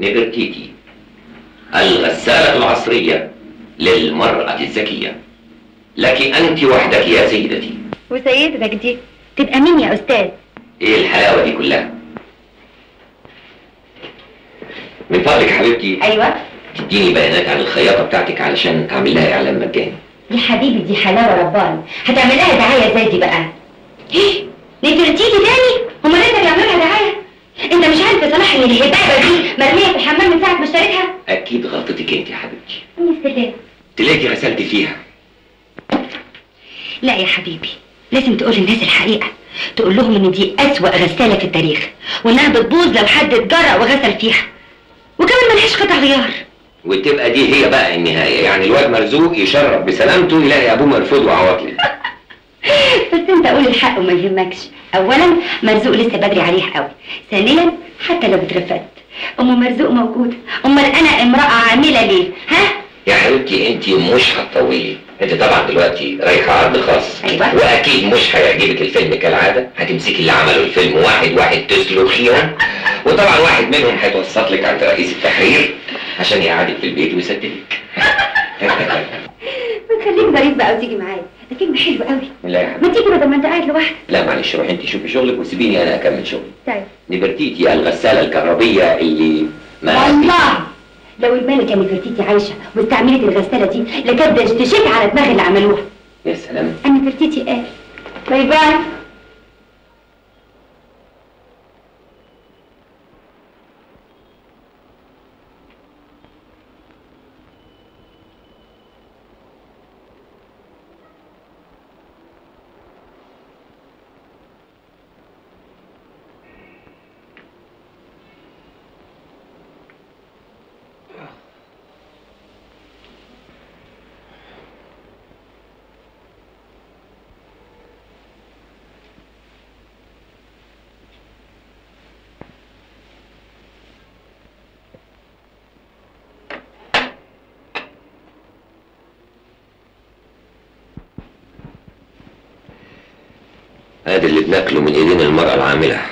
نفرتيتي الغسالة العصرية للمرأة الذكية لك أنت وحدك يا سيدتي. وسيدتك دي تبقى مين يا أستاذ. إيه الحلاوة دي كلها؟ من فضلك حبيبتي. أيوه. تديني بيانات عن الخياطة بتاعتك علشان أعمل لها إعلان مجاني. يا حبيبي دي حلاوة رباني هتعمل لها دعاية إزاي دي بقى؟ إيه؟ نفرتيتي تاني؟ هما لسه بيعملوا لها دعاية. أنت مش عارف يا صلاح إن الهبابة دي مرمية في الحمام من ساعه ما اشتريتها أكيد غلطتك أنت يا حبيبتي. سلام تلاقي غسلت فيها. لا يا حبيبي لازم تقول للناس الحقيقة. تقول لهم إن دي أسوأ غسالة في التاريخ وإنها بتبوظ لو حد اتجرأ وغسل فيها. وكمان ملهاش قطع غيار. وتبقى دي هي بقى النهاية. يعني الواد مرزوق يشرب بسلامته يلاقي أبوه مرفوض وعواطلي. بس أنت قول الحق وما يهمكش. اولا مرزوق لسه بدري عليه قوي. ثانيا حتى لو اترفدت. أم مرزوق موجوده أمال أنا امرأة عاملة ليه؟ ها؟ يا حبيبتي انت مش هتطولي. انت طبعا دلوقتي رايحة عرض خاص. أيوة. وأكيد مش هيعجبك الفيلم كالعادة. هتمسكي اللي عملوا الفيلم واحد واحد تسلخيهم وطبعا واحد منهم هيتوسط لك عند رئيس التحرير عشان يقعدك في البيت ويسددك. ما تخليك ظريف بقى وتيجي معايا. ده فيلم حلو قوي. لا يا ما حبيبتي تيجي بدل ما انت قاعد لوحدك. لا معلش روحي انت شوفي شغلك وسيبيني أنا اكمل شغلي. طيب. نفرتيتي الغسالة الكهربية اللي ما والله! لو الملكه نفرتيتي عايشة واستعملت الغسالة دي لكانت دشتشت على دماغ اللي عملوها. يا سلام. أنا نفرتيتي قال. bye bye ادي اللي بناكله من ايدين المرأة العاملة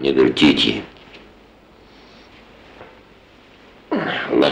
نبرتيتي الله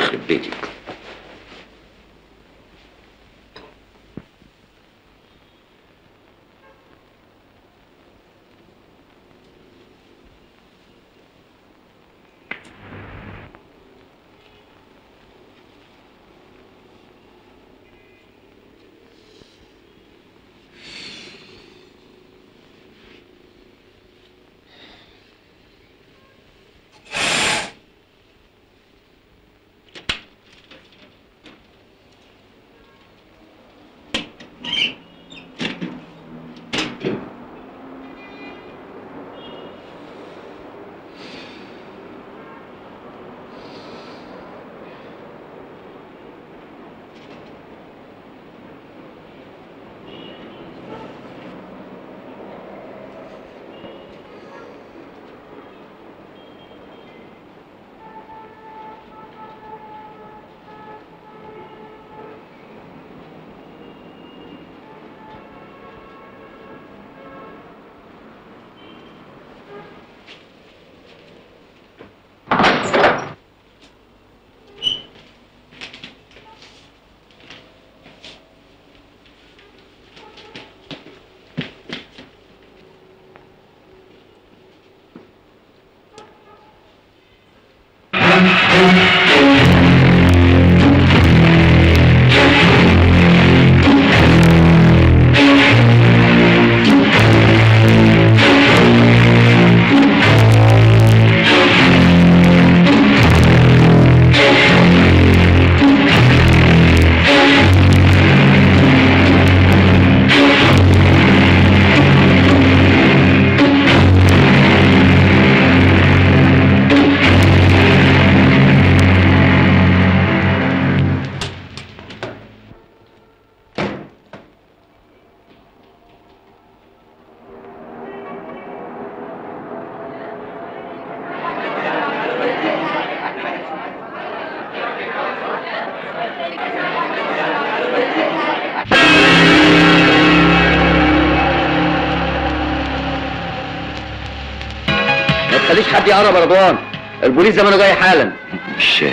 يا رضوان البوليس زمانه جاي حالا. مش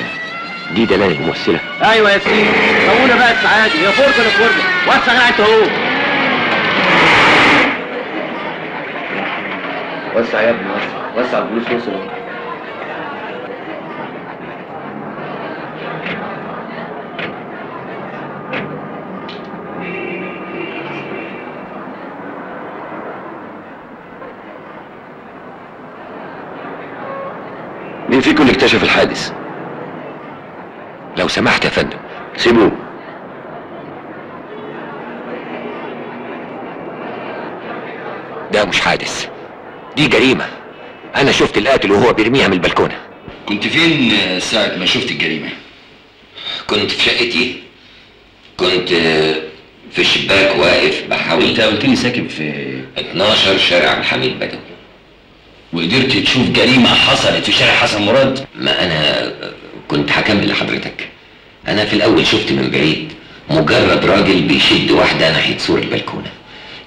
دي دلال الممثله أيوه يا سيدي. طولنا بقى السعادة يا فرجة لفرجة وسع قاعد أهو. وسع يا ابني وسع وسع البوليس وصل. مين فيكم اللي اكتشف الحادث. لو سمحت يا فندم. سيبوه. ده مش حادث. دي جريمة. أنا شفت القاتل وهو بيرميها من البلكونة. كنت فين ساعة ما شفت الجريمة؟ كنت في شقتي. كنت في الشباك واقف بحاول أنت قلت لي ساكن في 12 شارع الحميد بدوي وقدرت تشوف جريمة حصلت في شارع حسن مراد؟ ما أنا كنت هكمل لحضرتك أنا في الأول شفت من بعيد مجرد راجل بيشد واحدة ناحية سور البلكونة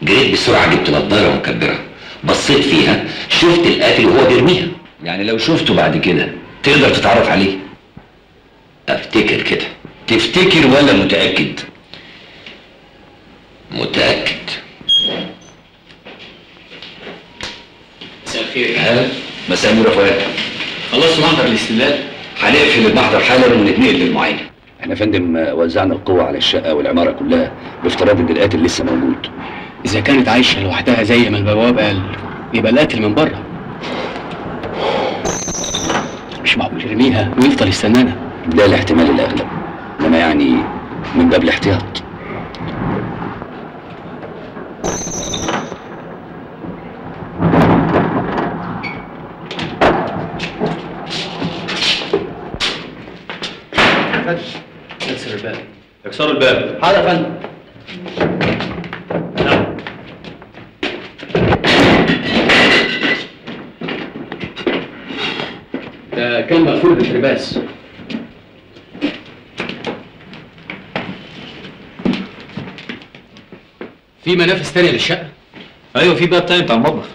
جريت بسرعة جبت نظارة مكبرة بصيت فيها شفت القاتل وهو بيرميها يعني لو شفته بعد كده تقدر تتعرف عليه؟ أفتكر كده تفتكر ولا متأكد؟ متأكد مساء الخير. هلا مساء النور يا فؤاد خلصت محضر الاستدلال هنقفل المحضر حالا ونتنقل للمعاينة. إحنا يا فندم وزعنا القوة على الشقة والعمارة كلها بافتراض إن القاتل لسه موجود. إذا كانت عايشة لوحدها زي ما البواب قال يبقى القاتل من بره. مش معقول. يرميها ويفضل يستنانا. ده الاحتمال الأغلب. إنما يعني من باب الاحتياط اكسر الباب اكسروا الباب. حاضر يا فندم ده كان مقفول بالترباس في منافذ تانية للشقة؟ أيوه في باب تاني بتاع المطبخ.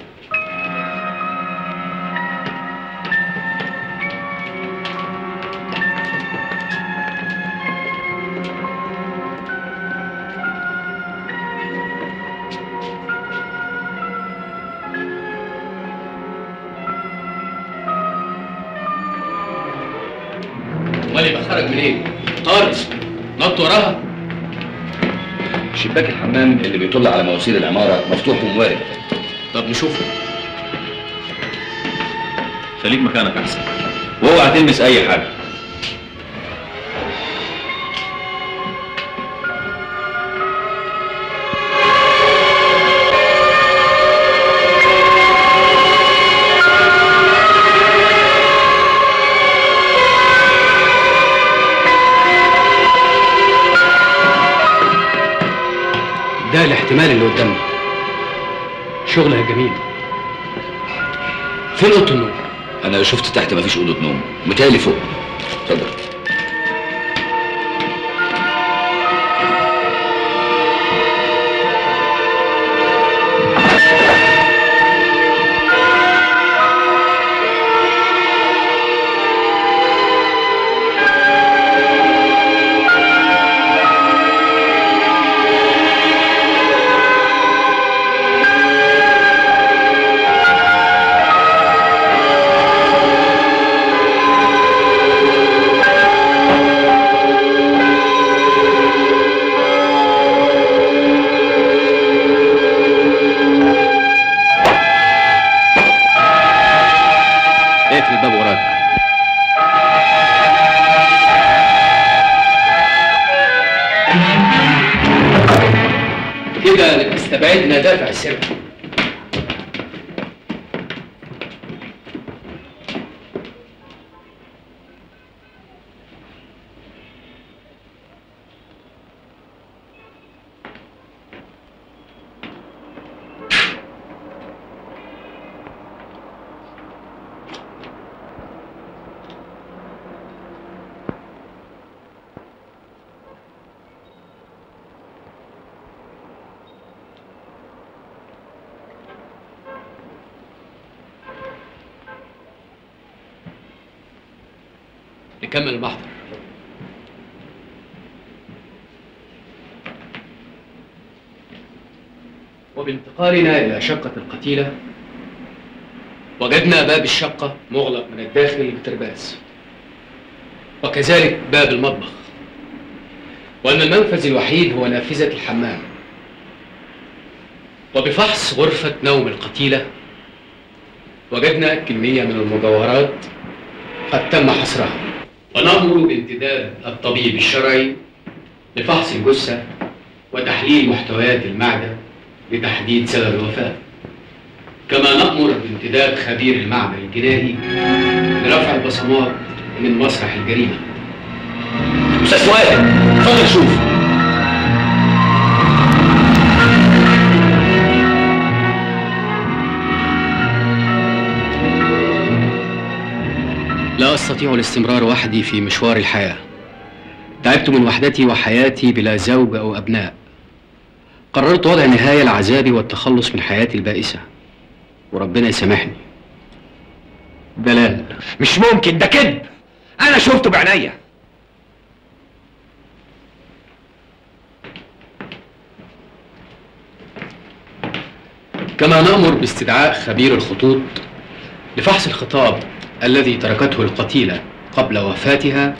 الحمام اللي بيطل على مواسير العمارة مفتوح وموارد طب نشوفه. خليك مكانك أحسن. وأوعى تلمس أي حاجة. شغلها جميل. فين أوضة النوم؟ أنا شفت تحت مفيش أوضة نوم. متهيألي فوق. اتفضل. نكمل المحضر. وبانتقالنا إلى شقة القتيلة وجدنا باب الشقة مغلق من الداخل بترباس وكذلك باب المطبخ وأن المنفذ الوحيد هو نافذة الحمام. وبفحص غرفة نوم القتيلة وجدنا كمية من المجوهرات قد تم حصرها. ونأمر بانتداب الطبيب الشرعي لفحص الجثة وتحليل محتويات المعدة لتحديد سبب الوفاة. كما نأمر بانتداب خبير المعمل الجنائي لرفع البصمات من مسرح الجريمة. أستاذ فؤاد اتفضل شوف. لا أستطيع الاستمرار وحدي في مشوار الحياة. تعبت من وحدتي وحياتي بلا زوج أو أبناء. قررت وضع نهاية لعذابي والتخلص من حياتي البائسة. وربنا يسامحني. دلال مش ممكن ده كذب. أنا شفته بعينيا كما نأمر باستدعاء خبير الخطوط لفحص الخطاب الذي تركته القتيلة قبل وفاتها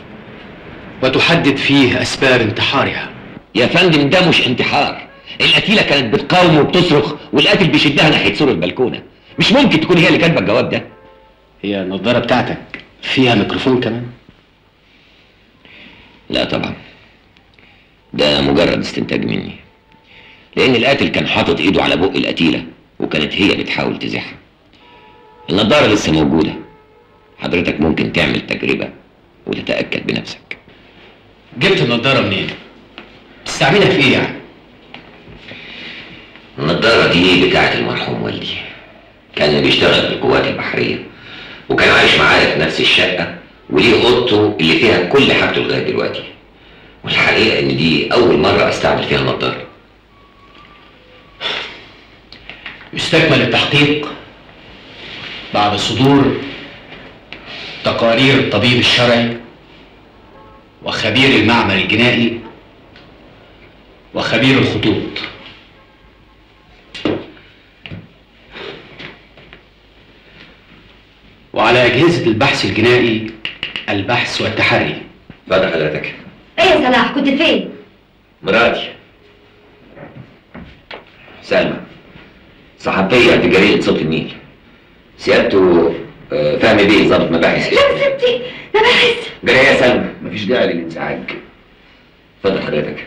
وتحدد فيه أسباب انتحارها. يا فندم ده مش انتحار. القتيلة كانت بتقاوم وبتصرخ والقاتل بيشدها ناحية سور البلكونة. مش ممكن تكون هي اللي كاتبة الجواب ده. هي النضارة بتاعتك فيها ميكروفون كمان؟ لا طبعا. ده مجرد استنتاج مني. لأن القاتل كان حاطط إيده على بق القتيلة وكانت هي بتحاول تزحها. النضارة لسه موجودة. حضرتك ممكن تعمل تجربة وتتأكد بنفسك جبت النضارة منين؟ تستعملها في إيه يعني؟ النضارة دي بتاعت المرحوم والدي كان بيشتغل في القوات البحرية وكان عايش معايا في نفس الشقة وليه أوضته اللي فيها كل حاجته لغاية دلوقتي والحقيقة إن دي أول مرة أستعمل فيها النضارة يستكمل التحقيق بعد صدور تقارير الطبيب الشرعي وخبير المعمل الجنائي وخبير الخطوط. وعلى أجهزة البحث الجنائي البحث والتحري. اتفضل حضرتك. إيه يا صلاح كنت فين؟ مراتي سلمى صحفية في جريدة صوت النيل. سيادته فهمي بيه ضابط مباحث. لا ستي مباحث. جريئة سلمى. مفيش داعي للانزعاج اتفضل حضرتك.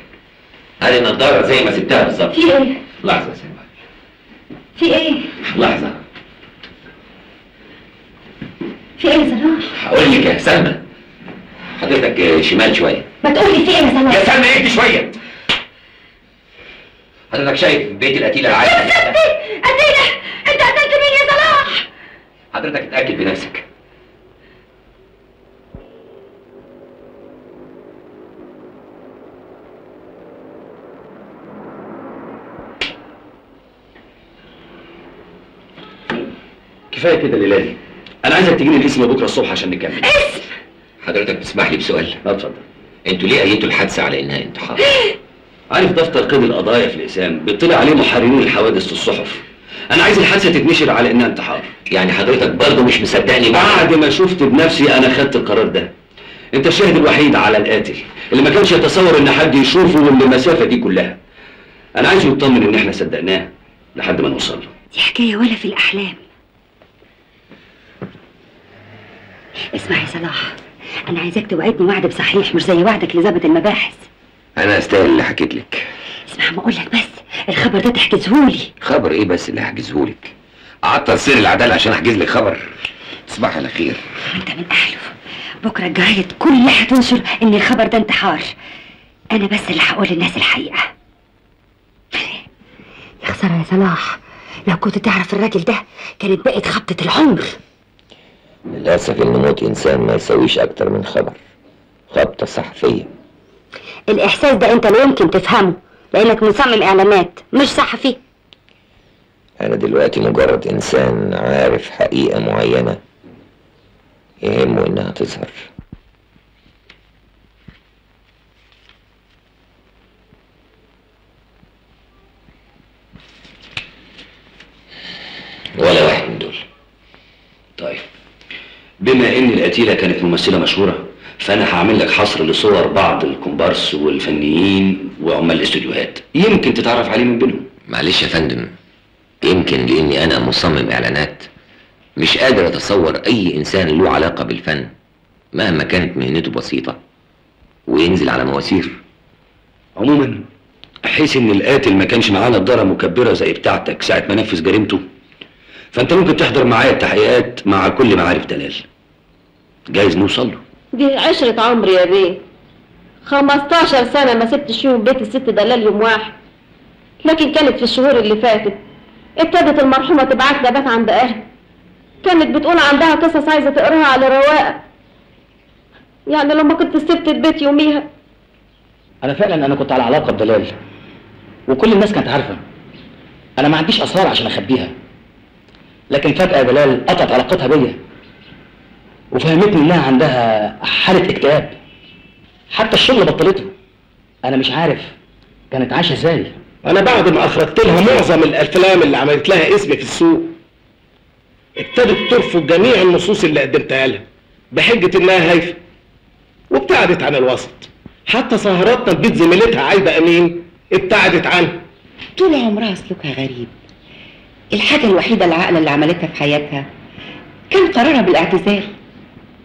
هذه النضارة زي ما سبتها بالظبط. في إيه؟ لحظة يا سلمى. في إيه؟ لحظة. في إيه يا صلاح؟ هقول لك يا سلمى. حضرتك شمال شوية. ما تقولي في إيه يا صلاح؟ يا سلمى اهدي شوية. حضرتك شايف بيت القتيلة العايشة قتيلة انت قتلت مين يا صلاح؟ حضرتك اتأكد بنفسك. كفاية كده ليلاني أنا عايزك تجيني الاسم بكرة الصبح عشان نكمل. حضرتك تسمح لي بسؤال. لا اتفضل. أنتوا ليه قيتوا الحادثة على انها انتحار؟ عارف دفتر قيد القضايا في الإسام بيطلع عليه محررين الحوادث في الصحف. أنا عايز الحادثة تتنشر على إنها انتحار. يعني حضرتك برضه مش مصدقني بعد بعد ما شفت بنفسي أنا خدت القرار ده. أنت الشاهد الوحيد على القاتل اللي ما كانش يتصور إن حد يشوفه من المسافة دي كلها. أنا عايزه يطمن إن إحنا صدقناه لحد ما نوصل له. دي حكاية ولا في الأحلام. اسمع يا صلاح أنا عايزاك توعدني وعد بصحيح مش زي وعدك لظابط المباحث. أنا أستاهل اللي حكيت لك. اسمع ما أقول لك بس الخبر ده تحجزهولي. خبر إيه بس اللي هحجزهولك؟ اعطل سر العدالة عشان أحجز لك خبر. تصبح على خير. أنت من أهله. بكرة الجرايد كلها هتنشر إن الخبر ده انتحار. أنا بس اللي هقول للناس الحقيقة. يا خسارة يا صلاح لو كنت تعرف الراجل ده كانت بقت خبطة العمر. للأسف إن موت إنسان ما يسويش أكتر من خبر. خبطة صحفية. الإحساس ده أنت لا يمكن تفهمه لأنك مصمم إعلانات مش صحفي. أنا دلوقتي مجرد إنسان عارف حقيقة معينة يهمه إنها تظهر. ولا واحد من دول. طيب بما إن القتيلة كانت ممثلة مشهورة فأنا هعمل لك حصر لصور بعض الكومبارس والفنيين وعمال الاستوديوهات. يمكن تتعرف عليه من بينهم. معلش يا فندم يمكن لإني أنا مصمم إعلانات. مش قادر أتصور أي إنسان له علاقة بالفن مهما كانت مهنته بسيطة. وينزل على مواسير. عموما حيث إن القاتل ما كانش معاه نضاره مكبرة زي بتاعتك ساعة ما نفذ جريمته فأنت ممكن تحضر معايا التحقيقات مع كل معارف دلال. جايز نوصل له. دي عشرة عمري يا بيه. 15 سنة ما سبتش فيهم بيت الست دلال يوم واحد. لكن كانت في الشهور اللي فاتت. ابتدت المرحومة تبعت لي بات عند أهلي كانت بتقول عندها قصص عايزة تقراها على رواقة يعني لما كنت سبت البيت يوميها. أنا فعلا أنا كنت على علاقة بدلال. وكل الناس كانت عارفة. أنا ما عنديش أسرار عشان أخبيها. لكن فجأة دلال قطعت علاقتها بيا. وفهمتني إنها عندها حالة اكتئاب. حتى الشغل بطلته. أنا مش عارف كانت عايشة إزاي. أنا بعد ما أخرجت لها معظم الأفلام اللي عملت لها اسم في السوق ابتدت ترفض جميع النصوص اللي قدمتها لها بحجة إنها هايفة وابتعدت عن الوسط. حتى سهراتنا في بيت زميلتها عايدة أمين ابتعدت عنها. طول عمرها سلوكها غريب. الحاجة الوحيدة العاقلة اللي عملتها في حياتها كان قرارها بالاعتزال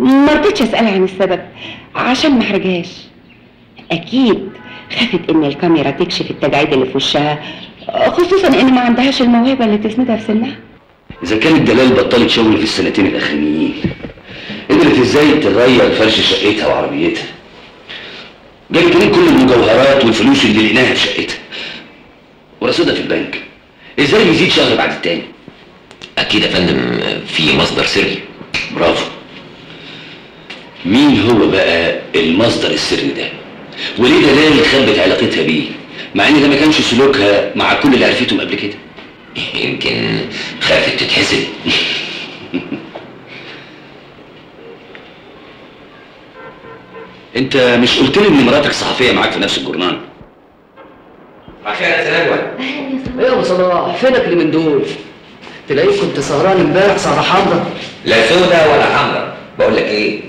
ما رضيتش أسألها عن السبب عشان ما أحرجهاش. أكيد خافت إن الكاميرا تكشف التجاعيد اللي في وشها خصوصا إن ما عندهاش الموهبة اللي تسندها في سنها. إذا كانت دلال بطلت شغل في السنتين الاخرانيين قدرت إزاي تغير فرش شقتها وعربيتها؟ جابت منين كل المجوهرات والفلوس اللي لقيناها في شقتها؟ ورصيدها في البنك. إزاي يزيد شهر بعد التاني؟ أكيد يا فندم في مصدر سري. برافو. مين هو بقى المصدر السري ده؟ وليه دلال خبت علاقتها بيه؟ مع إن ده ما كانش سلوكها مع كل اللي عرفتهم قبل كده. يمكن خافت تتحسد أنت مش قلت لي إن مراتك صحفية معاك في نفس الجورنال؟ عشان اتنجوى إيه يا ابو صلاح فينك اللي من دول؟ تلاقيك كنت سهران امبارح سهره حمرا لا سودا ولا حمرا بقول لك إيه؟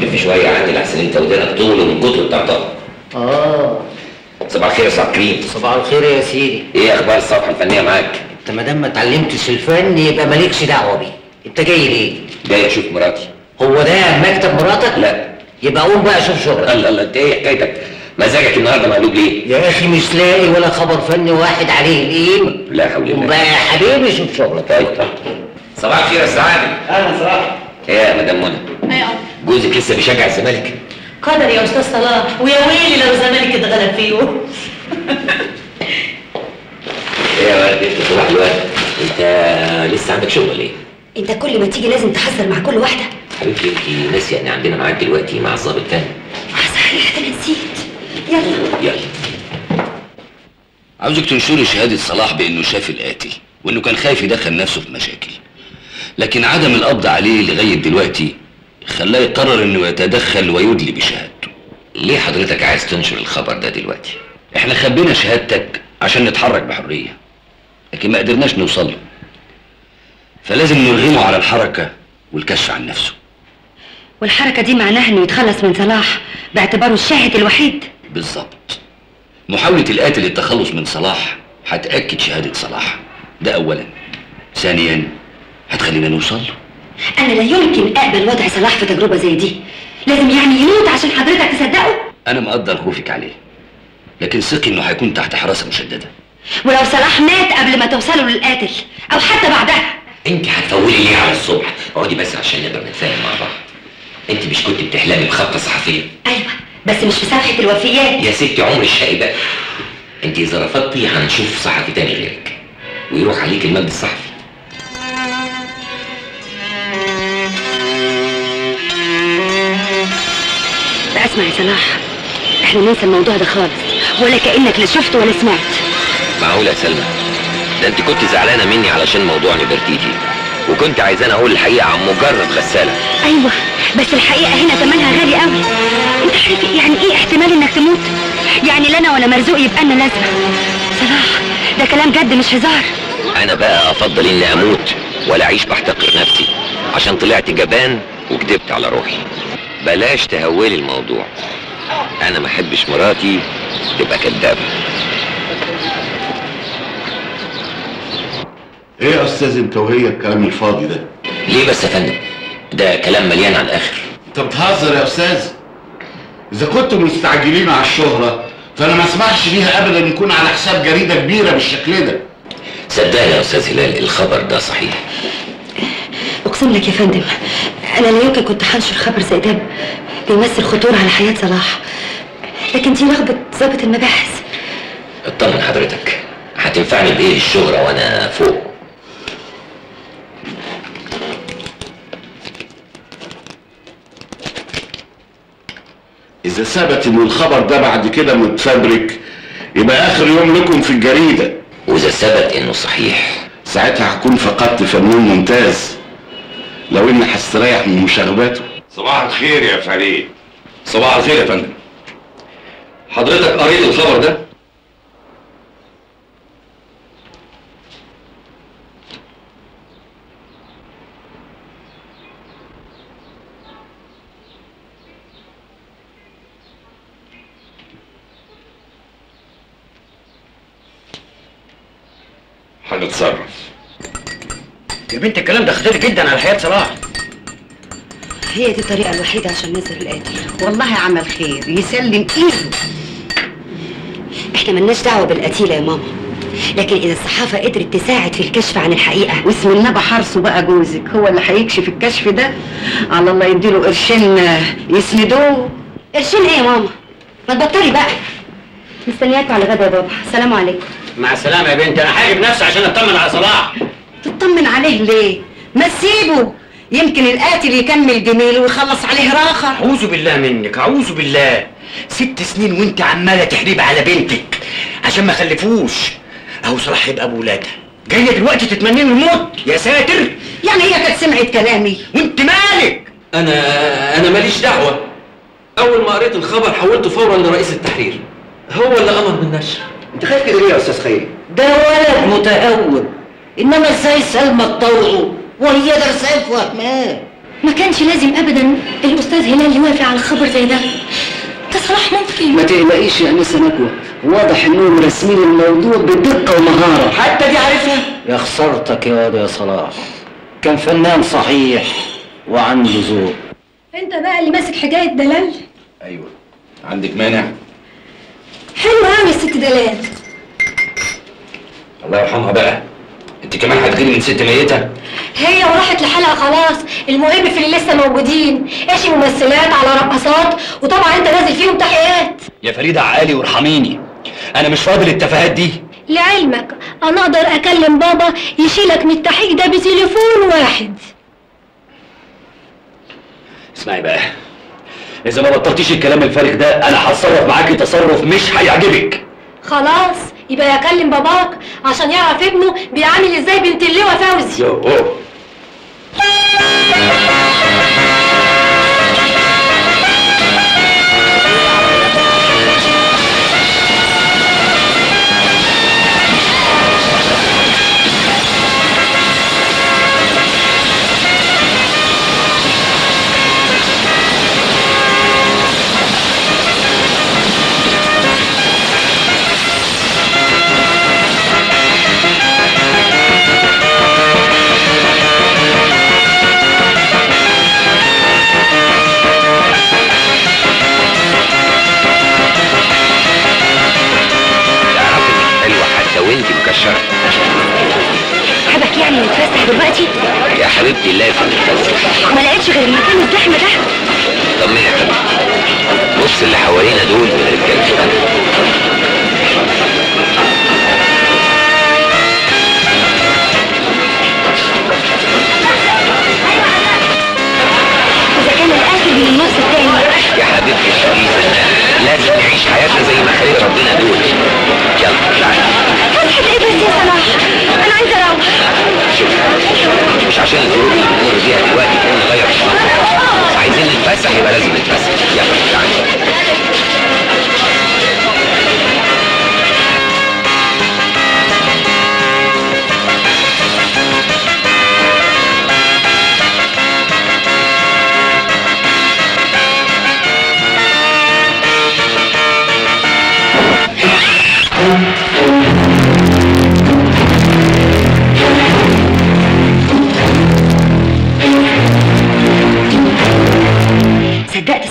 خف شوية عني لحسن أنت ودانك طول من كتر الطرطقه آه. صباح الخير يا صاحب كريم. صباح الخير يا سيدي. إيه أخبار الصفحه الفنية معاك؟ أنت ما دام ما اتعلمتش الفن يبقى مالكش دعوة بيه. أنت جاي ليه؟ جاي أشوف مراتي. هو ده مكتب مراتك؟ لا. يبقى قوم بقى شوف شغلك. الله الله إنت إيه حكايتك؟ مزاجك النهارده مقلوب ليه؟ يا أخي مش لاقي ولا خبر فني واحد عليه. القيمه لا حول الله. بقى يا حبيبي شوف شغلك. طيب طيب. صباح الخير يا سعادة أهلا صلاح إيه يا مدام منى. أيوه. جوزك لسه بيشجع الزمالك؟ قدر يا أستاذ صلاح ويا ويلي لو الزمالك اتغلب فيه. إيه يا ولد أنت صباح الورد. أنت لسه عندك شغل إيه؟ أنت كل ما تيجي لازم تحذر مع كل واحدة. حبيبتي انت ناسية ان عندنا ميعاد دلوقتي مع الظابط تاني آه صحيح ده أنا نسيت. يلا. يلا. عاوزك تنشري شهادة صلاح بأنه شاف القاتل وأنه كان خايف يدخل نفسه في مشاكل. لكن عدم القبض عليه لغايه دلوقتي خلاه يقرر إنه يتدخل ويدلي بشهادته. ليه حضرتك عايز تنشر الخبر ده دلوقتي؟ إحنا خبينا شهادتك عشان نتحرك بحرية لكن ما قدرناش نوصل له. فلازم نرغمه على الحركة والكشف عن نفسه. والحركة دي معناها إنه يتخلص من صلاح باعتباره الشاهد الوحيد؟ بالظبط محاولة القاتل التخلص من صلاح هتأكد شهادة صلاح. ده أولا. ثانيا هتخلينا نوصل له. أنا لا يمكن اقبل وضع صلاح في تجربة زي دي. لازم يعني يموت عشان حضرتك تصدقه؟ أنا مقدر خوفك عليه لكن ثقي إنه هيكون تحت حراسة مشددة. ولو صلاح مات قبل ما توصلوا للقاتل أو حتى بعدها. أنت هتفولي ليه على الصبح؟ اقعدي بس عشان نقدر نتفاهم مع بعض. أنت مش كنت بتحلمي بخبطه صحفية؟ أيوه بس مش في صفحه الوفيات. يا ستي عمر الشقي بقى أنت إذا رفضتي هنشوف صحفي تاني غيرك ويروح عليك المجد الصحفي. لا اسمع يا صلاح إحنا ننسى الموضوع ده خالص ولا كأنك لا شفت ولا سمعت. معقول يا سلمى؟ ده انت كنت زعلانة مني علشان موضوع نبرتيتي وكنت عايزاني أقول الحقيقة عن مجرد غسالة. أيوه بس الحقيقة هنا ثمنها غالي قوي. انت عارف يعني إيه احتمال إنك تموت؟ يعني لا أنا ولا مرزوق يبقى لنا لازمة. صلاح ده كلام جد مش هزار. أنا بقى أفضل إني أموت ولا أعيش بحتقر نفسي عشان طلعت جبان وكدبت على روحي. بلاش تهولي الموضوع. أنا ما أحبش مراتي تبقى كدابة. إيه يا أستاذ أنت وهي الكلام الفاضي ده؟ ليه بس يا فندم؟ ده كلام مليان على الآخر. أنت بتهزر يا أستاذ؟ إذا كنتم مستعجلين على الشهرة فأنا ما أسمحش ليها ابدا يكون على حساب جريدة كبيرة بالشكل ده. صدقني يا أستاذ هلال الخبر ده صحيح. اقسم لك يا فندم أنا لا يمكن كنت هنشر خبر زي ده بيمثل خطورة على حياة صلاح. لكن دي رغبة ضابط المباحث. اطمن حضرتك. هتنفعني بإيه الشهرة وأنا فوق؟ إذا ثبت إن الخبر ده بعد كده متفبرك يبقى آخر يوم لكم في الجريدة. وإذا ثبت إنه صحيح. ساعتها هكون فقدت فنون ممتاز. لو اني هستريح من مشاغباته. صباح الخير يا فريد. صباح الخير يا فندم. حضرتك قريت الخبر ده؟ هنتصرف. يا بنت الكلام ده خطير جدا على حياه صلاح. هي دي الطريقة الوحيدة عشان نظهر القاتل والله عمل خير يسلم إيده. إحنا ملناش دعوة بالقتيلة يا ماما. لكن إذا الصحافة قدرت تساعد في الكشف عن الحقيقة. واسم النبي حرصه بقى جوزك هو اللي هيكشف الكشف ده. على الله يديله قرشين يسندوه قرشين إيه يا ماما؟ ما تبطلي بقى. مستنياكوا على غدا يا بابا. سلام عليكم. مع السلامة يا بنت. أنا حاجب نفسي عشان أطمن على صلاح. تطمن عليه ليه؟ ما تسيبه. يمكن القاتل يكمل جميله ويخلص عليه راخر أعوذ بالله منك أعوذ بالله. ست سنين وانت عمالة تحريب على بنتك عشان ما خلفوش. أهو صلاح يبقى أبو ولادها جاية دلوقتي تتمنى له الموت؟ يا ساتر! يعني هي كانت سمعت كلامي. وانت مالك؟ أنا أنا ماليش دعوة. أول ما قريت الخبر حولته فورا لرئيس التحرير. هو اللي أمر بالنشر. أنت خايف كده ليه يا أستاذ خيري ده ولد متهور. إنما إزاي سلمى تطوعه وهي درسان فهمان ما كانش لازم ابدا الأستاذ هلال يوافق على خبر زي ده. ده صلاح ممكن ما تقلقيش يا انسه نجوى واضح انهم راسمين الموضوع بدقة ومهارة. حتى دي عارفها؟ يا خسارتك يا واد يا صلاح. كان فنان صحيح وعنده ذوق أنت بقى اللي ماسك حكاية دلال؟ أيوه. عندك مانع؟ حلوة قوي الست دلال. الله يرحمها بقى. انت كمان هتغيري من ست ميتة؟ هي وراحت لحالها خلاص. المهم في اللي لسه موجودين. إيش ممثلات على رقصات وطبعا انت نازل فيهم تحيات. يا فريدة عقالي وارحميني. أنا مش فاضي للتفاهات دي. لعلمك أنا أقدر أكلم بابا يشيلك من التحقيق ده بتليفون واحد. اسمعي بقى. إذا ما بطلتيش الكلام الفارغ ده أنا هتصرف معاكي تصرف مش هيعجبك. خلاص؟ يبقى يكلم باباك عشان يعرف ابنه بيعامل إزاي بنت اللواء فوزي. يعني نتفسح دلوقتي؟ يا حبيبتي لازم نتفسح ما لقيتش غير المكان الزحمه ده. طمني يا حبيبتي. بص اللي حوالينا دول من رجالة إذا كان القاتل من النص التاني. يا حبيبتي الشريفة لازم نعيش حياتنا زي ما خلق ربنا دول. يلا تعالى فتحة إيه بس يا صلاح أنا عايزه أروح شوف مش عشان الظروف اللي بنمر بيها دلوقتي كنا نغير الشنطة عايزين نتفسح يبقى لازم نتفسح. يلا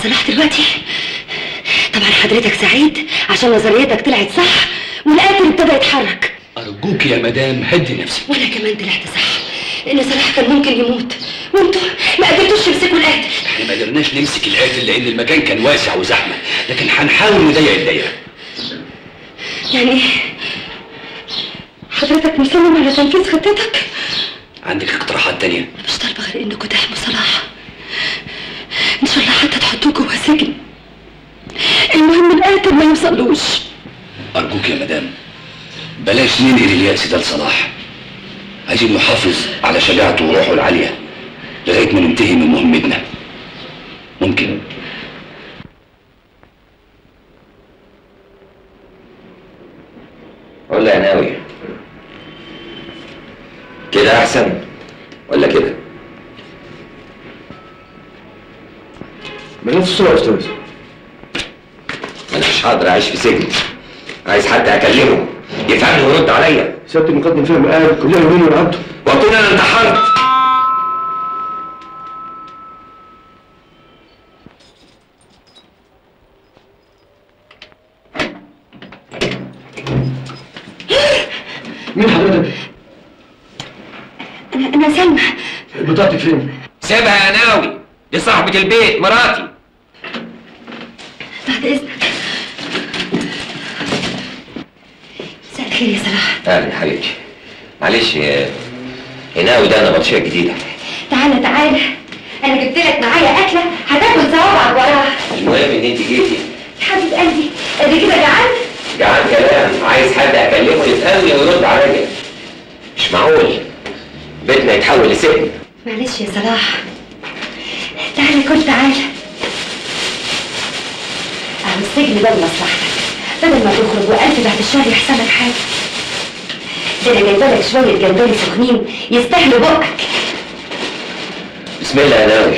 صلاح دلوقتي. طبعا حضرتك سعيد عشان نظريتك طلعت صح والقاتل ابتدى يتحرك. أرجوك يا مدام هدي نفسك. وأنا كمان طلعت صح إن صلاح كان ممكن يموت. وأنتوا ما قدرتوش تمسكوا القاتل. إحنا ما قدرناش نمسك القاتل لأن المكان كان واسع وزحمة لكن هنحاول نضيق الدايرة. يعني إيه؟ حضرتك مصمم على تنفيذ خطتك؟ عندك اقتراحات تانية؟ مش طالبة غير انكم تحموا صلاح ان شاء الله حتى تحطوه جوه سجن المهم يوصلوش أرجوك يا مدام بلاش ننقل اليأس ده لصلاح. عايزين نحافظ على شجاعته وروحه العالية لغاية ما ننتهي من مهمتنا. ممكن؟ قول لي يا ناوي. كده أحسن ولا كده؟ بنفس الصورة يا أستاذ. أنا مش هقدر اعيش في سجن. عايز حد أكلمه. يفهمني ويرد عليا. سيادة المقدم فهم قال كلنا يومين ونعدوا واكون أنا انتحرت. مين حضرتك؟ أنا أنا سلمى. بطاقتك فين؟ سيبها يا ناوي. دي صاحبة البيت مراتي. بعد إذنك. مساء الخير يا صلاح. أهلا يا حبيبتي. معلش يا يا ناوي ده أنا بطشيه جديدة. تعالى تعالى أنا جبت لك معايا أكلة هتاكل صوابعك وراها المهم إن أنت جيتي. يا حبيب قلبي أدي كده جعان؟ جعان كلام. عايز حد أكلمه يفهمني ويرد عليا. مش معقول. بيتنا يتحول لسجن. معلش يا صلاح. تعالى كل تعالى أهو السجن ده لمصلحتك. بدل ما تخرج وألف بعد الشهر يحصل لك حاجة. ده أنا جايبه لك شوية جمبري سخنين يستاهلوا بقك. بسم الله يا ناوي.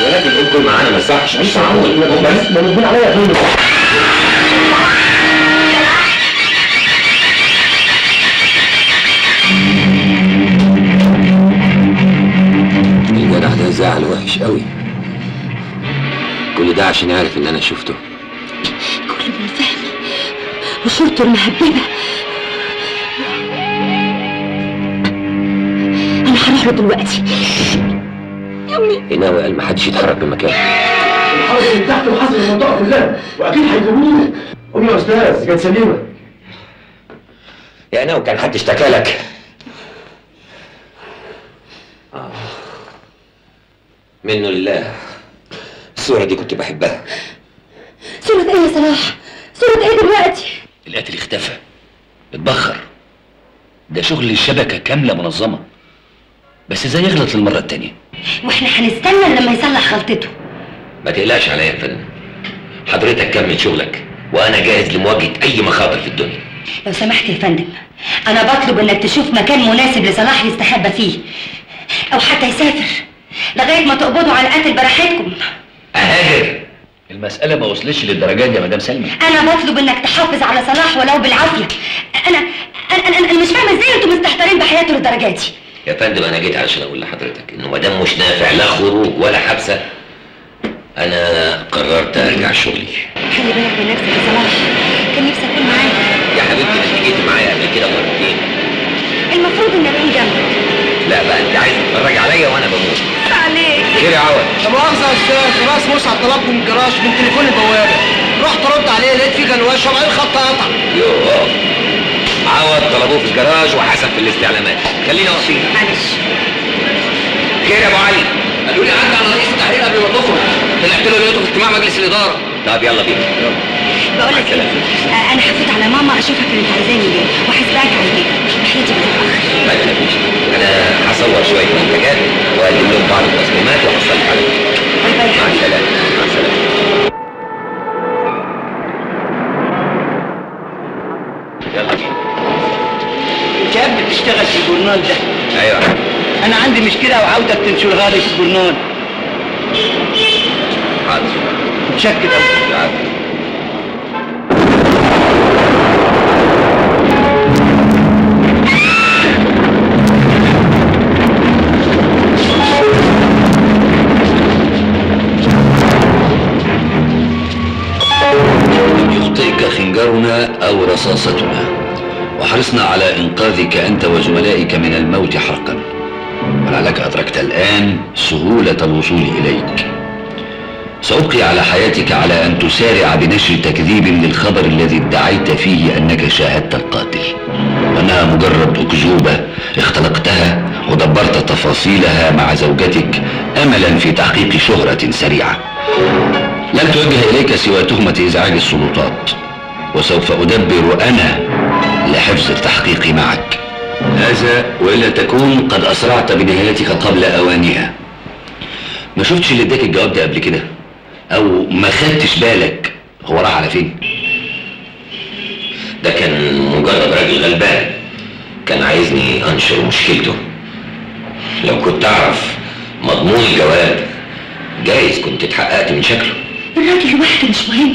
ولكن الكل معانا ما يصحش. مش معقول. بس ما نقول عليا فين وحش قوي. كل ده عشان يعرف إن أنا شفته. كله بالفهم وصورته المهببة. أنا هروح له دلوقتي. ناوي قال محدش يتحرك من مكانه الحرس من تحت وحصل المنطقة كلها. وأكيد هيجيبوني. قوم يا أستاذ كانت سليمة. يا ناوي كان حد اشتكى لك آه. منه لله. الصورة دي كنت بحبها. صورة إيه يا صلاح؟ صورة إيه دلوقتي؟ القاتل اختفى. اتبخر. ده شغل الشبكة كاملة منظمة. بس إزاي يغلط للمرة التانية؟ وإحنا هنستنى لما يصلح غلطته. ما تقلقش عليا يا فندم. حضرتك كمل شغلك وأنا جاهز لمواجهة أي مخاطر في الدنيا. لو سمحت يا فندم أنا بطلب إنك تشوف مكان مناسب لصلاح يستخبى فيه أو حتى يسافر. لغاية ما تقبضوا على القاتل براحتكم. اهاجر المسألة ما وصلتش للدرجات دي يا مدام سلمى. أنا بطلب إنك تحافظ على صلاح ولو بالعافية. أنا أنا أنا, أنا مش فاهمة إزاي أنتوا مستهترين بحياته للدرجة دي. يا فندم أنا جيت علشان أقول لحضرتك إنه ما دام مش نافع لا خروج ولا حبسة. أنا قررت أرجع شغلي. خلي بالك من نفسك يا صلاح. كان نفسي اكون معاك يا حبيبتي أنت جيتي معايا قبل كده مرتين. المفروض اني اكون جنبك لا بقى أنت عايز تتفرج عليا وأنا بموت. يا عوض لا مؤاخذة يا أستاذ راس مسعد طلبني من الجراج من تليفون البوابة. رحت ارد عليه لقيت فيه جلوشه وبعدين الخط قطع؟ يوه. عوض طلبوه في الجراج وحسب في الاستعلامات. خلينا واقفين. معلش. خير يا أبو علي. قالوا لي عدى على رئيس التحرير قبل ما تخرج. طلعت له لقيته في اجتماع مجلس الإدارة. طب يلا بينا. بقول لك إيه أنا هفوت على ماما أشوفها كانت عايزاني ليه وهسبقك على البيت وحياتي بتتاخر ما تخافيش أنا هصور شوية منتجات واقدم لهم بعض التصميمات واحصلك عليهم مع السلامة مع السلامة. يلا بينا شاب بتشتغل في الجورنال ده. أيوه. أنا عندي مشكلة وعاوزك تنشرها لي في الجورنال. حاضر. متشكر. قوي قتلنا أو رصاصتنا. وحرصنا على إنقاذك أنت وزملائك من الموت حرقا ولعلك أدركت الآن سهولة الوصول إليك. سأبقي على حياتك على أن تسارع بنشر تكذيب للخبر الذي ادعيت فيه أنك شاهدت القاتل. وأنها مجرد أكذوبة اختلقتها ودبرت تفاصيلها مع زوجتك أملا في تحقيق شهرة سريعة. لن توجه إليك سوى تهمة إزعاج السلطات. وسوف أدبر أنا لحفظ التحقيق معك. هذا وإلا تكون قد أسرعت بنهايتك قبل أوانها. ما شفتش اللي اداك الجواب ده قبل كده؟ أو ما خدتش بالك هو راح على فين؟ ده كان مجرد راجل غلبان. كان عايزني أنشر مشكلته. لو كنت أعرف مضمون الجواب جايز كنت اتحققت من شكله. الراجل لوحده مش مهم.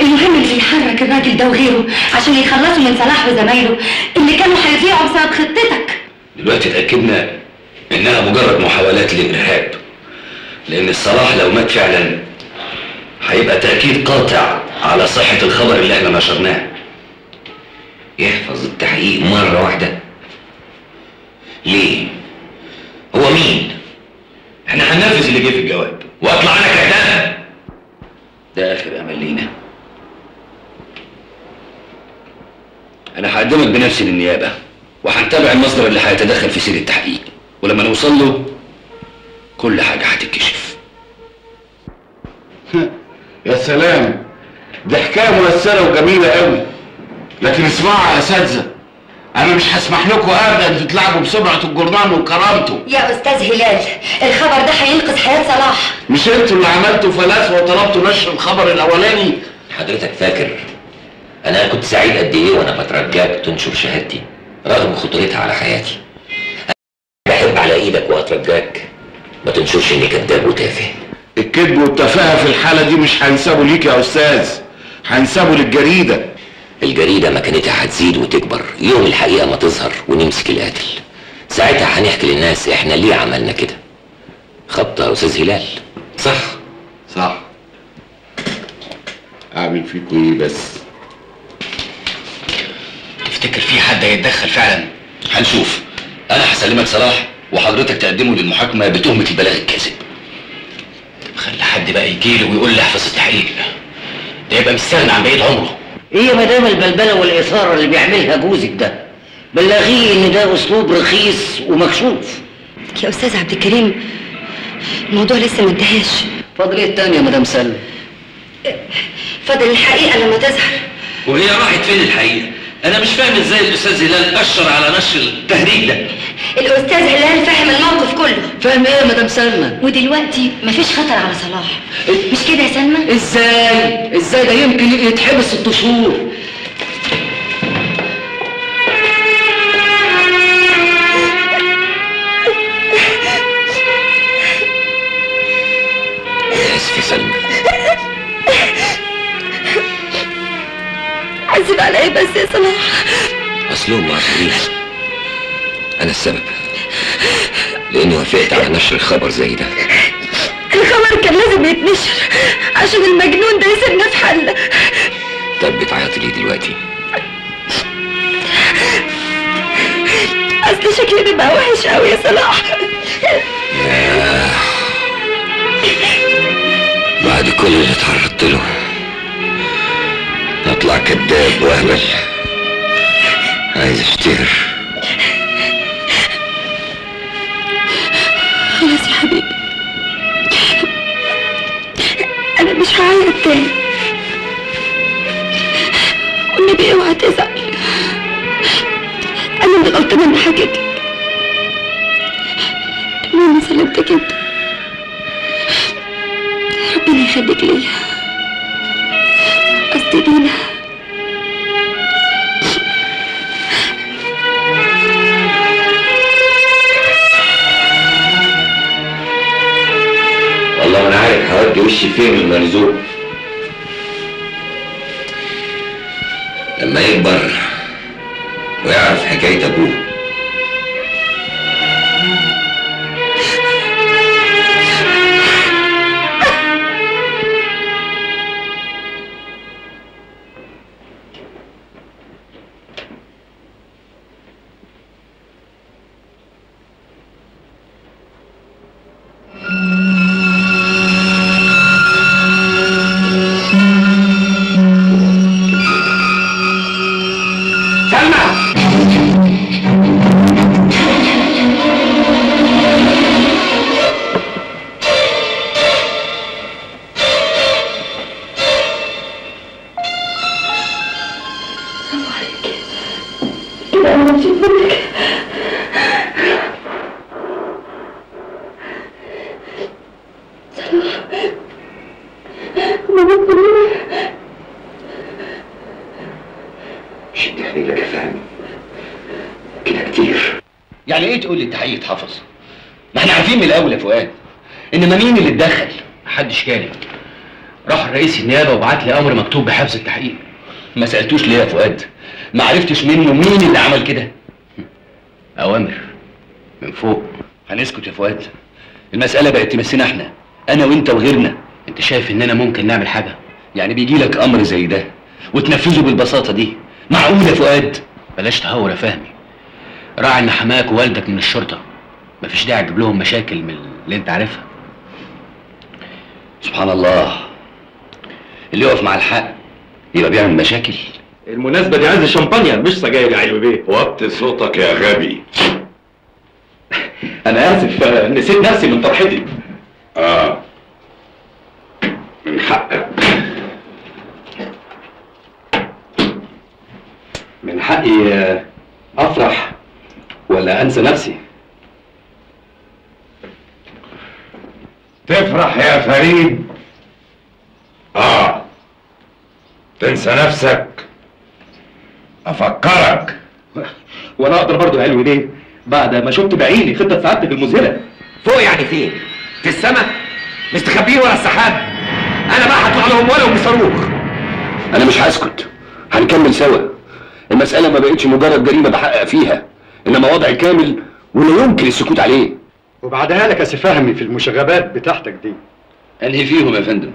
المهم اللي يحرك الراجل ده وغيره عشان يخلصوا من صلاح وزمايله اللي كانوا هيضيعوا بسبب خطتك. دلوقتي اتأكدنا إنها مجرد محاولات للإرهاب لأن الصلاح لو مات فعلا هيبقى تأكيد قاطع على صحة الخبر اللي إحنا نشرناه. يحفظ التحقيق مرة واحدة. ليه؟ هو مين؟ إحنا هننفذ اللي جه في الجواب. وأطلع أنا كهدان ده آخر أمل لينا. أنا هقدمك بنفسي للنيابة وهنتابع المصدر اللي هيتدخل في سير التحقيق. ولما نوصل له كل حاجة هتتكشف. يا سلام! دي حكاية مؤثرة وجميلة قوي لكن اسمعوا يا أساتذة أنا مش هسمح لكم ابدا تتلاعبوا بسمعة الجورنال وكرامته. يا أستاذ هلال الخبر ده هينقذ حياة صلاح. مش أنتوا اللي عملتوا فلاسفة وطلبتوا نشر الخبر الأولاني. حضرتك فاكر أنا كنت سعيد قد إيه وأنا بترجاك تنشر شهادتي رغم خطورتها على حياتي. بحب على إيدك وأترجاك. ما تنشرش إني كذاب وتافه. الكذب والتفاهة في الحالة دي مش هنسابه ليك يا أستاذ هنسابه للجريدة. الجريدة مكانتها هتزيد وتكبر يوم الحقيقة ما تظهر ونمسك القاتل. ساعتها هنحكي للناس إحنا ليه عملنا كده؟ خبطة يا أستاذ هلال. صح صح. أعمل فيكوا إيه بس؟ تفتكر في حد هيتدخل فعلا؟ هنشوف. أنا هسلمك صلاح وحضرتك تقدمه للمحاكمة بتهمة البلاغ الكاذب. خلي حد بقى يجيله ويقول لي احفظ التحقيق ده. يبقى مستغني عن بقية عمره. إيه يا مدام البلبلة والإثارة اللي بيعملها جوزك ده؟ بلغيه إن ده أسلوب رخيص ومكشوف. يا أستاذ عبد الكريم الموضوع لسه ما انتهاش. فاضل إيه التاني يا مدام سلمى؟ فاضل الحقيقة لما تظهر. وهي راحت فين الحقيقة؟ أنا مش فاهم إزاي الأستاذ هلال أشر على نشر التهريج ده. الأستاذ هلال فاهم الموقف كله. فاهم إيه يا مدام سلمى؟ ودلوقتي مفيش خطر على صلاح. مش كده يا سلمى؟ إزاي؟ إزاي؟ ده يمكن يتحبس ست شهور على إيه بس يا صلاح. اصلهم معذورين أنا السبب. لاني وافقت على نشر الخبر زي ده. الخبر كان لازم يتنشر عشان المجنون ده يسيبنا في حل طب بتعيطي ليه دلوقتي؟ أصل شكلي بقى وحش قوي يا صلاح. بعد كل اللي اتعرضت له. اطلع كذاب واهبل عايز اشتهر خلاص يا حبيبي. أنا مش هعيط تاني. والنبي اوعى تزعل. أنا اللي غلطانه اني حكيت لك المهم سلامتك انت ربنا يخليك ليا. لينا والله أنا عارف هودي وشي فين المرزوق لما يكبر ويعرف حكاية أبوه. النيابة وبعت لي أمر مكتوب بحفظ التحقيق. ما سألتوش ليه يا فؤاد؟ ما عرفتش منه مين اللي عمل كده؟ أوامر من فوق. هنسكت يا فؤاد. المسألة بقت تمسنا إحنا. أنا وأنت وغيرنا. أنت شايف إننا ممكن نعمل حاجة؟ يعني بيجي لك أمر زي ده وتنفذه بالبساطة دي. معقول يا فؤاد؟ بلاش تهور يا فهمي. راعي إن حماك ووالدك من الشرطة. مفيش داعي تجيب لهم مشاكل من اللي أنت عارفها. سبحان الله. اللي يقف مع الحق يبقى بيعمل مشاكل. المناسبة دي عايزة شمبانيا مش سجاير يا علوي بيه. وطي صوتك يا غبي. أنا آسف آه، نسيت نفسي من فرحتي آه. من حقك. من حقي آه، أفرح ولا أنسى نفسي؟ تفرح يا فريد؟ آه. تنسى نفسك. أفكرك. وأنا أقدر برضه يا علوي بيه بعد ما شفت بعيني خطة سعادتك المذهلة. فوق يعني فين؟ في السماء؟ مستخبيين ورا السحاب. أنا بقى هطلع لهم ولو بصاروخ أنا مش هسكت. هنكمل سوا. المسألة ما بقتش مجرد جريمة بحقق فيها إنما وضع كامل ولا يمكن السكوت عليه. وبعدها لك يا سي فهمي في المشاغبات بتاعتك دي. أنهي فيهم يا فندم؟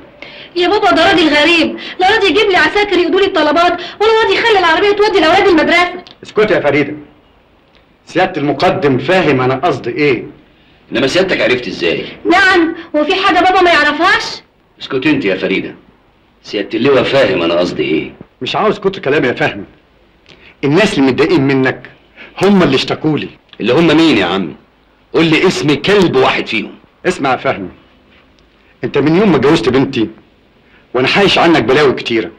يا بابا ده راجل غريب. لا راضي يجيب لي عساكر يقضوا لي الطلبات ولا راضي يخلي العربية تودي الاولاد المدرسة. اسكت يا فريدة. سيادة المقدم فاهم أنا قصدي إيه. إنما سيادتك عرفت إزاي؟ نعم هو في حاجة بابا ما يعرفهاش؟ اسكت أنت يا فريدة. سيادة اللواء فاهم أنا قصدي إيه؟ مش عاوز كتر كلام يا فهمي الناس اللي متضايقين منك هم اللي اشتكوا لي. اللي هم مين يا عم؟ قول لي اسم كلب واحد فيهم. اسمع يا فهمي انت من يوم ما اتجوزت بنتي وأنا حايش عنك بلاوي كتيرة.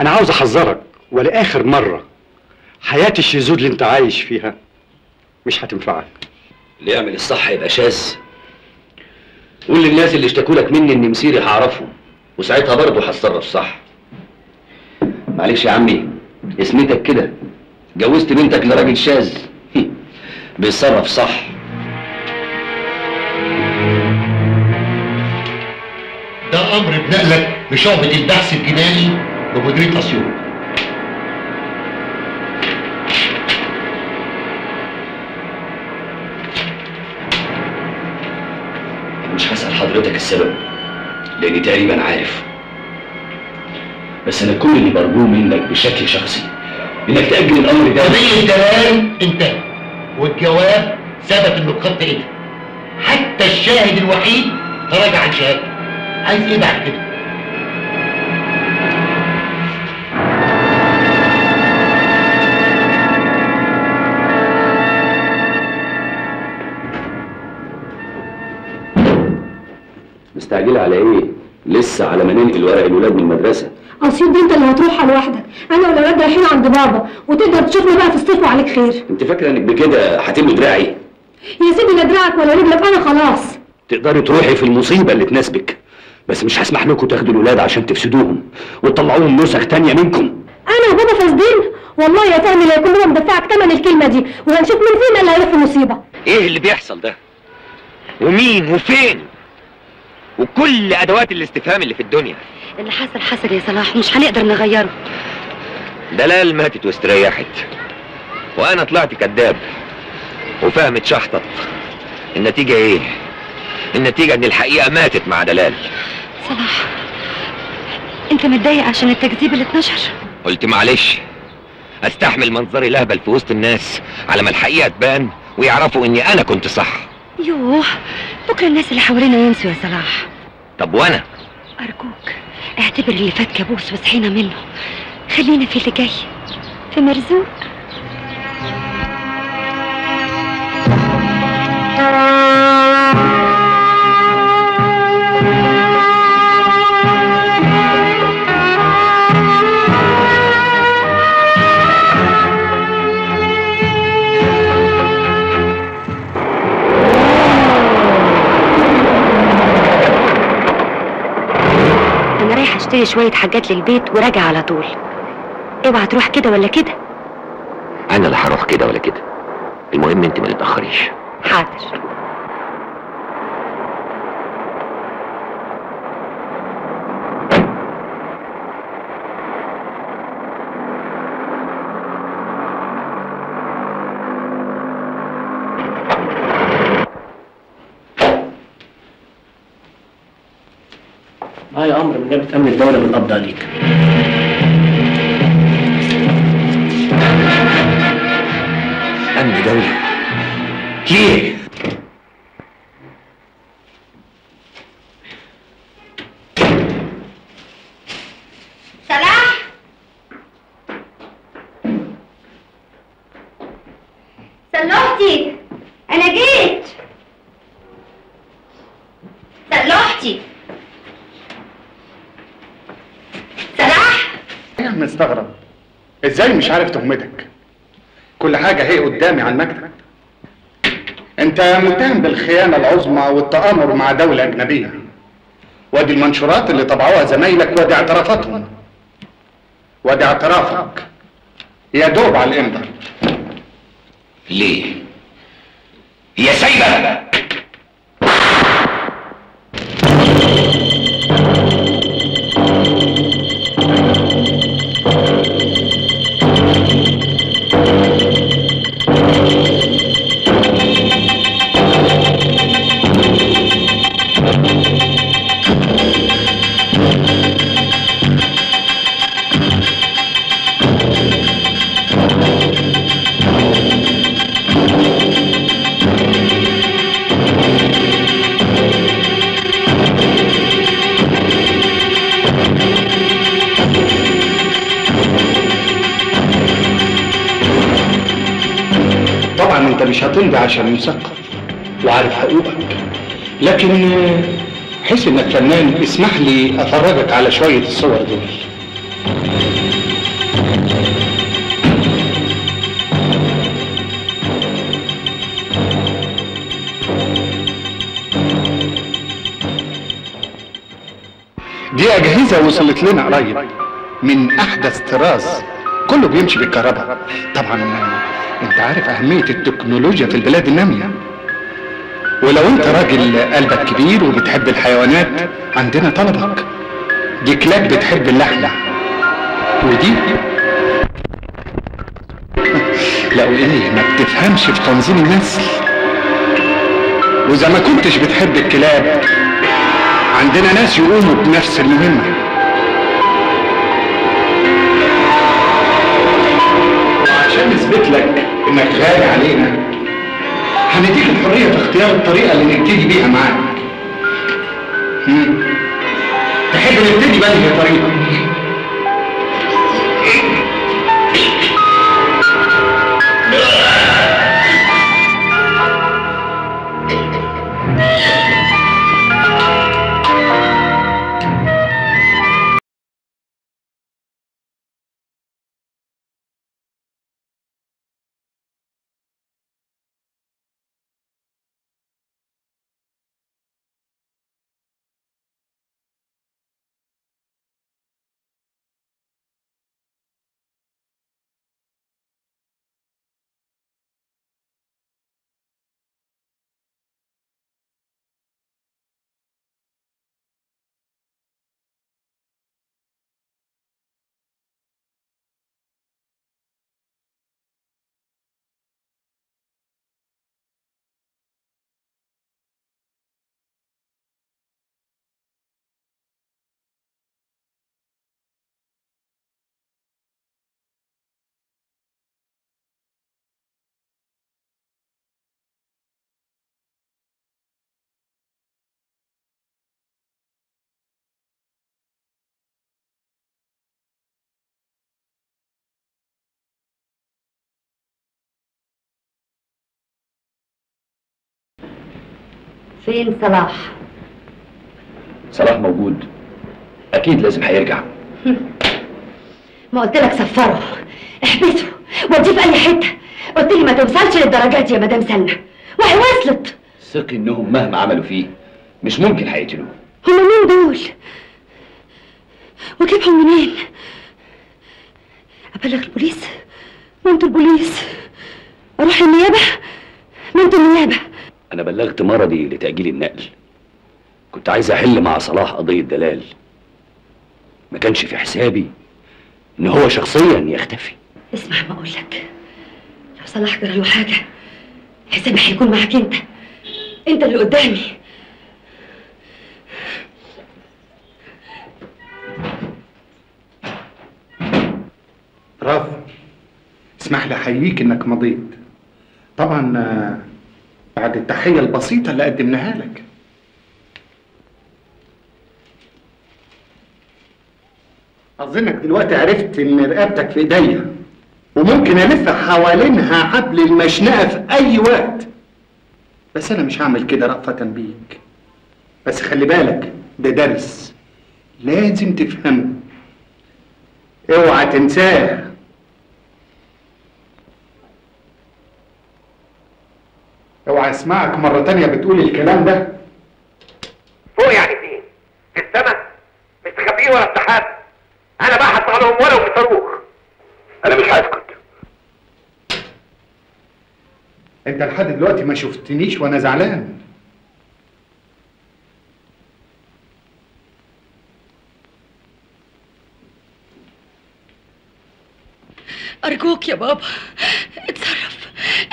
أنا عاوز احذرك ولآخر مرة حياة الشذوذ اللي انت عايش فيها. مش هتنفعك. اللي يعمل الصح يبقى شاذ قول للناس اللي اشتكوا لك مني إني مسيري هعرفهم وساعتها برضه هتصرف صح. معلش يا عمي اسمتك كده. جوزت بنتك لراجل شاذ. بيتصرف صح. ده أمر بنقلك لشعبة البحث الجنائي بمديرية أسيوط. مش هسأل حضرتك السبب لأني تقريبا عارف. بس أنا كل اللي برجوه منك بشكل شخصي إنك تأجل الأمر ده. قضية الدلال انتهى والجواب ثبت إنه بخط إيدك. حتى الشاهد الوحيد تراجع عن شهادته. عايز إيه بعد كده؟ مستعجلة على إيه؟ لسه على ما ننقل ورق الولاد من المدرسة اسيوط دي انت اللي هتروحها لوحدك أنا والاولاد رايحين عند بابا وتقدر تشوفنا بقى في الصيف وعليك خير أنت فاكرة إنك بكده هتملي دراعي؟ يا سيدي لا دراعك ولا رجلك أنا خلاص تقدري تروحي في المصيبة اللي تناسبك بس مش هسمح لكم تاخدوا الولاد عشان تفسدوهم وتطلعوهم نسخ تانية منكم. أنا وبابا فاسدين؟ والله يا فهمي لا يكون بابا مدفعك ثمن الكلمة دي؟ وهنشوف مين فينا اللي هيروح في مصيبة. إيه اللي بيحصل ده؟ ومين وفين؟ وكل أدوات الاستفهام اللي في الدنيا. اللي حصل حصل يا صلاح مش هنقدر نغيره. دلال ماتت واستريحت وأنا طلعت كذاب وفهم اتشحطط النتيجة إيه؟ النتيجة إن الحقيقة ماتت مع دلال. صلاح أنت متضايق عشان التكذيب اللي اتنشر. قلت معلش. أستحمل منظري لهبل في وسط الناس على ما الحقيقة تبان ويعرفوا إني أنا كنت صح. يوه بكرة الناس اللي حوالينا ينسوا يا صلاح. طب وأنا؟ أرجوك اعتبر اللي فات كابوس وصحينا منه. خلينا في اللي جاي. في مرزوق. اشتري شوية حاجات للبيت وراجع على طول. اوعى تروح كده ولا كده؟ أنا لا هروح كده ولا كده. المهم أنت ما تتأخريش. حاضر. نيابه أمن الدولة بالقبض عليك أمن دولي ليه صلاح صلحتي أنا جيت صلحتي صلاح أنا مستغرب إزاي مش عارف تهمتك؟ كل حاجة هي قدامي على المكتب انت متهم بالخيانة العظمى والتآمر مع دولة أجنبية. وادي المنشورات اللي طبعوها زمايلك وادي اعترافاتهم. وادي اعترافك. يا دوب على الامضة ليه؟ يا سايبه حس انك فنان اسمح لي أفرجك على شوية الصور دول. دي أجهزة وصلت لنا قريب. من أحدث طراز. كله بيمشي بالكهرباء. طبعا أنت عارف أهمية التكنولوجيا في البلاد النامية. ولو انت راجل قلبك كبير وبتحب الحيوانات عندنا طلبك. دي كلاب بتحب اللحمة ودي؟ لا وإيه؟ ما بتفهمش في تنظيم النسل. وإذا ما كنتش بتحب الكلاب عندنا ناس يقوموا بنفس المهمة. وعشان نثبت لك إنك غالي علينا. هنديك الحرية في اختيار الطريقة اللي نبتدي بيها معاك. تحب نبتدي بأنهي طريقة؟ فين صلاح؟ صلاح موجود. أكيد لازم هيرجع. ما قلت لك سفره. احبسه. وديه في أي حتة. قلت لي ما توصلش للدرجات يا مدام سلمى. وهي وصلت. ثقي إنهم مهما عملوا فيه مش ممكن هيقتلوه. هم مين دول؟ واجيبهم منين؟ أبلغ البوليس. ما أنتوا البوليس. أروح النيابة؟ ما أنتوا النيابة؟ أنا بلغت مرضي لتأجيل النقل. كنت عايز أحل مع صلاح قضية دلال. ما كانش في حسابي إن هو شخصيا يختفي. اسمع ما أقول لك لو صلاح جرى له حاجة حسابي هيكون معاك أنت. أنت اللي قدامي. برافو اسمح لي أحييك إنك مضيت. طبعا آه، بعد التحية البسيطة اللي قدمناها لك. أظنك دلوقتي عرفت إن رقبتك في إيديا وممكن ألف حوالينها حبل المشنقة في أي وقت. بس أنا مش هعمل كده رأفة بيك. بس خلي بالك ده درس لازم تفهمه. اوعى تنساه. اوعى اسمعك مرة تانية بتقول الكلام ده. فوق يعني فين؟ في السماء؟ مستخبيين ورا السحاب أنا بقى هطلع لهم ولو بصاروخ أنا مش هسكت. أنت لحد دلوقتي ما شفتنيش وأنا زعلان. أرجوك يا بابا اتصرف.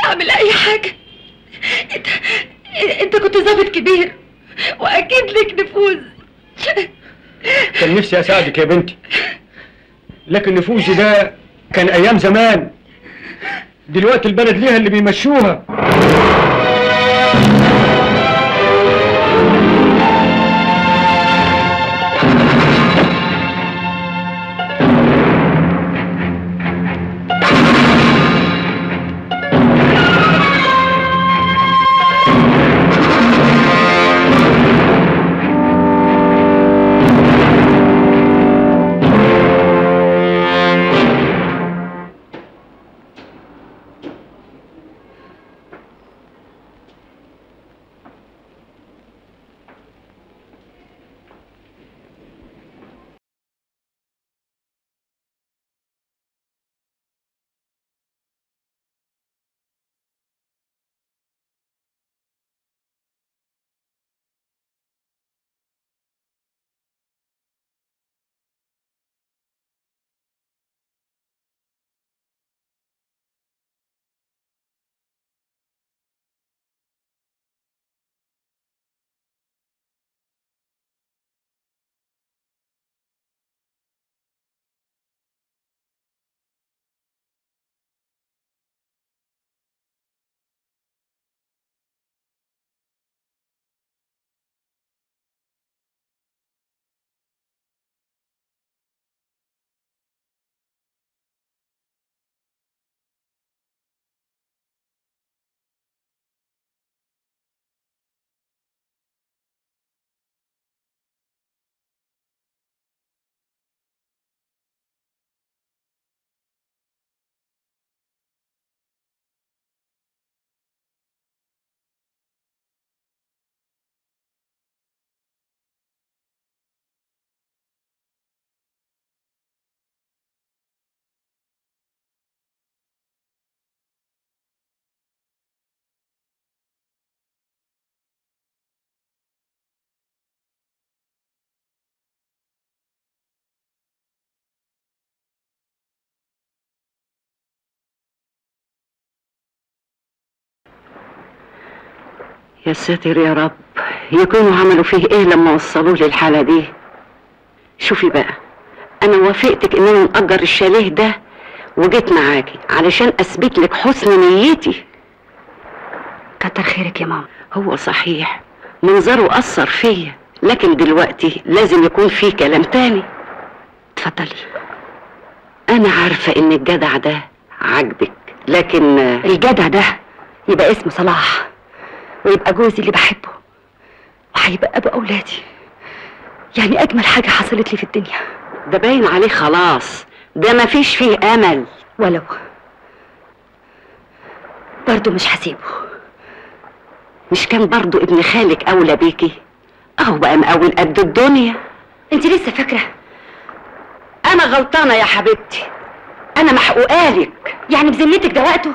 اعمل أي حاجة. انت انت كنت ضابط كبير واكيد لك نفوذ. كان نفسي أساعدك يا بنتي. لكن نفوذي ده كان أيام زمان. دلوقتي البلد ليها اللي بيمشوها. يا ساتر يا رب يكونوا عملوا فيه إيه لما وصلوه للحالة دي؟ شوفي بقى أنا وافقتك إن أنا نأجر الشاليه ده وجيت معاكي علشان أثبت لك حسن نيتي. كتر خيرك يا ماما. هو صحيح منظره أثر فيا لكن دلوقتي لازم يكون في كلام تاني. اتفضلي. أنا عارفة إن الجدع ده عاجبك لكن الجدع ده يبقى اسمه صلاح. ويبقى جوزي اللي بحبه. وهيبقى أبو أولادي. يعني أجمل حاجة حصلت لي في الدنيا. ده باين عليه خلاص. ده مفيش فيه أمل. ولو. برضه مش هسيبه. مش كان برضو ابن خالك أولى بيكي؟ أهو بقى مقاول قد الدنيا. أنت لسه فاكرة؟ أنا غلطانة يا حبيبتي. أنا محقوقالك يعني بذمتك ده وقته؟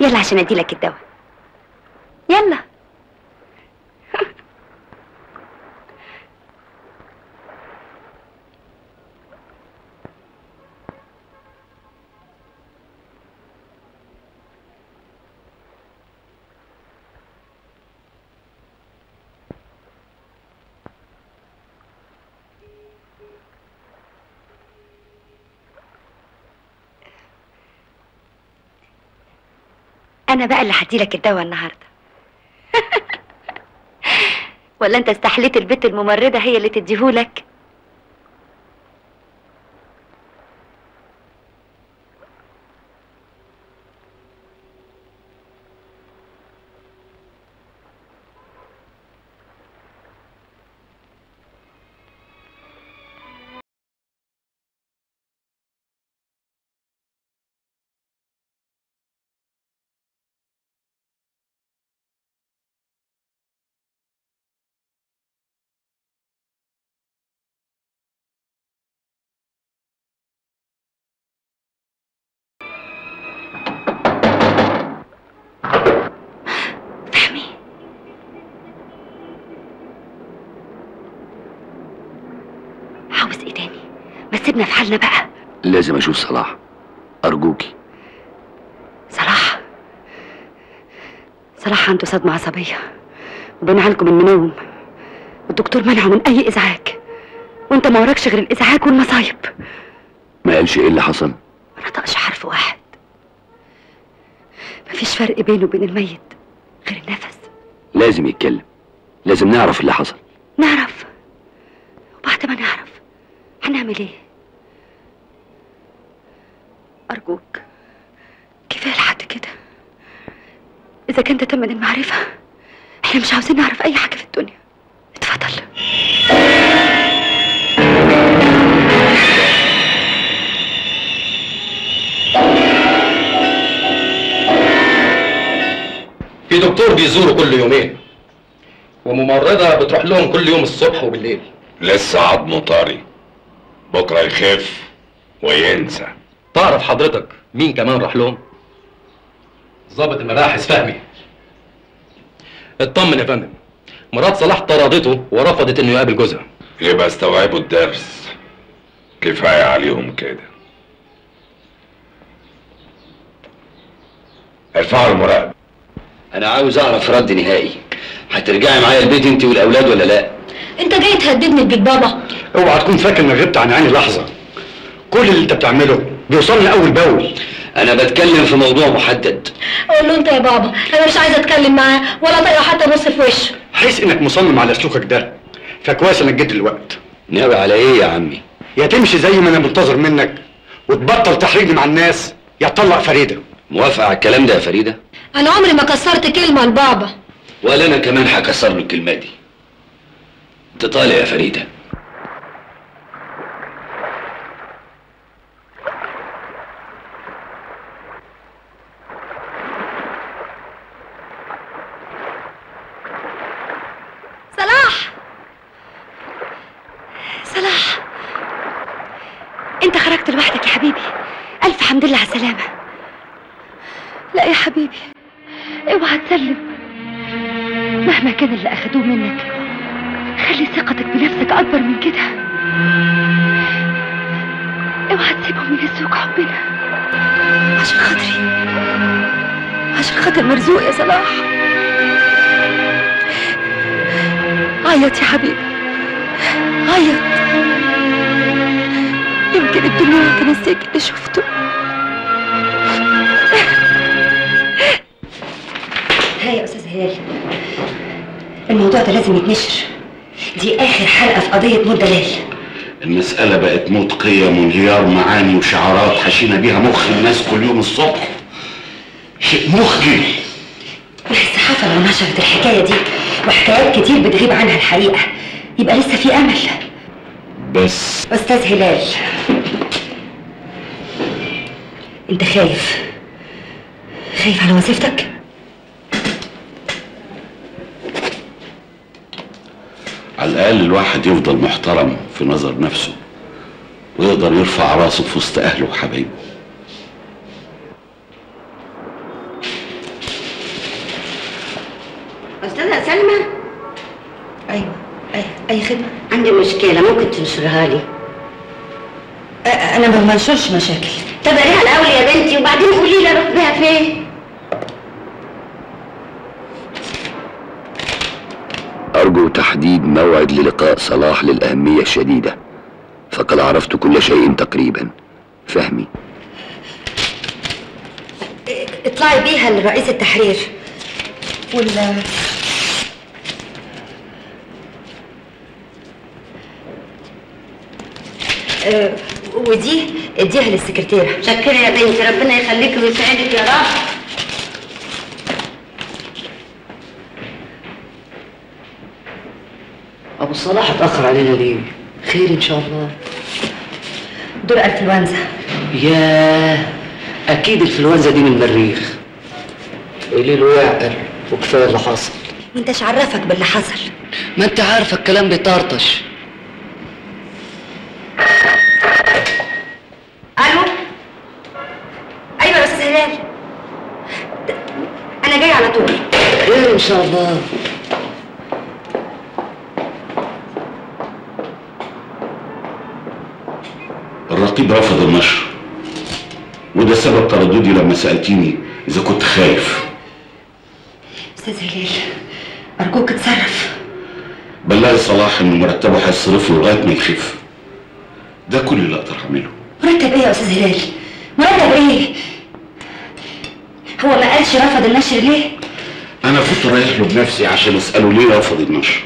يلا عشان أديلك الدواء. يلا. أنا بقى اللي هديلك الدواء النهارده. ولا أنت استحليت البت الممرضة هي اللي تديهولك؟ لازم أشوف صلاح. أرجوكي. صلاح. صلاح عنده صدمة عصبية. وبنعالجه من منوم. والدكتور منعه من أي إزعاج. وأنت ما وراكش غير الإزعاج والمصايب. ما قالش إيه اللي حصل؟ ما نطقش حرف واحد. مفيش فرق بينه وبين الميت غير النفس. لازم يتكلم. لازم نعرف اللي حصل. نعرف. وبعد ما نعرف هنعمل إيه؟ أرجوك كفاية لحد كده. إذا كان ده تمن المعرفة إحنا مش عاوزين نعرف أي حاجة في الدنيا. اتفضل. في دكتور بيزوره كل يومين وممرضة بتروح لهم كل يوم الصبح وبالليل. لسه عضمه طري. بكرة يخف وينسى. تعرف حضرتك مين كمان راح لهم؟ ضابط المباحث فهمي. اطمن يا فندم. مرات صلاح طردته ورفضت إنه يقابل جوزها. يبقى استوعبوا الدرس. كفاية عليهم كده. ارفعوا المراقبه أنا عاوز أعرف رد نهائي. هترجعي معايا البيت انت والأولاد ولا لا؟ أنت جاي تهددني ببيت بابا. أوعى تكون فاكر إنك غبت عن عيني لحظة. كل اللي أنت بتعمله بيوصلني اول باول. أنا بتكلم في موضوع محدد. قول له أنت يا بابا أنا مش عايزه أتكلم معاه ولا طايقه حتى ابص في وشه. حيث إنك مصمم على سلوكك ده فكويس إنك جيت دلوقتي ناوي على إيه يا عمي؟ يا تمشي زي ما أنا منتظر منك وتبطل تحريجني مع الناس يا تطلق فريدة. موافقه على الكلام ده يا فريدة؟ أنا عمري ما كسرت كلمة لبابا. ولا أنا كمان هكسر له الكلمة دي. انت طالع يا فريدة. قيم وانهيار معاني وشعارات حشينا بيها مخ الناس كل يوم الصبح. شيء مخجل الصحافه لو نشرت الحكاية دي. وحكايات كتير بتغيب عنها الحقيقة. يبقى لسه في أمل. بس. أستاذ هلال. أنت خايف. خايف على وظيفتك؟ على الأقل الواحد يفضل محترم في نظر نفسه. ويقدر يرفع راسه في وسط أهله وحبايبه. أستاذة سلمى؟ أيوة. أي أي خدمة؟ عندي مشكلة ممكن تنشرها لي؟ أنا ما بنشرش مشاكل. طب قريها الأول يا بنتي وبعدين قولي لي أروح بيها فين؟ أرجو تحديد موعد للقاء صلاح للأهمية الشديدة. فقد عرفت كل شيء تقريبا. فهمي. اطلعي بيها لرئيس التحرير. وال آه، ودي اديها للسكرتيرة. شكرا يا بنتي ربنا يخليكي ويسعدك يا رب. أبو صلاح اتاخر علينا ليه خير إن شاء الله. دور انفلونزا ياه أكيد الفلونزا دي من المريخ. الليل يعقل وكفاية اللي حصل. انتش عرفك باللي حصل. ما انت عارفه الكلام بيطرطش. ألو؟ أيوه يا أستاذ هلال. أنا جاي على طول. خير إن شاء الله. الرقيب رفض النشر. وده سبب ترددي لما سألتيني إذا كنت خايف. أستاذ هلال أرجوك اتصرف. بلغ صلاح إن مرتبه هيصرف له لغاية ما يخف. ده كل اللي أقدر أعمله. مرتب إيه يا أستاذ هلال؟ مرتب إيه؟ هو ما قالش رفض النشر ليه؟ أنا كنت رايح له بنفسي عشان أسأله ليه رفض النشر.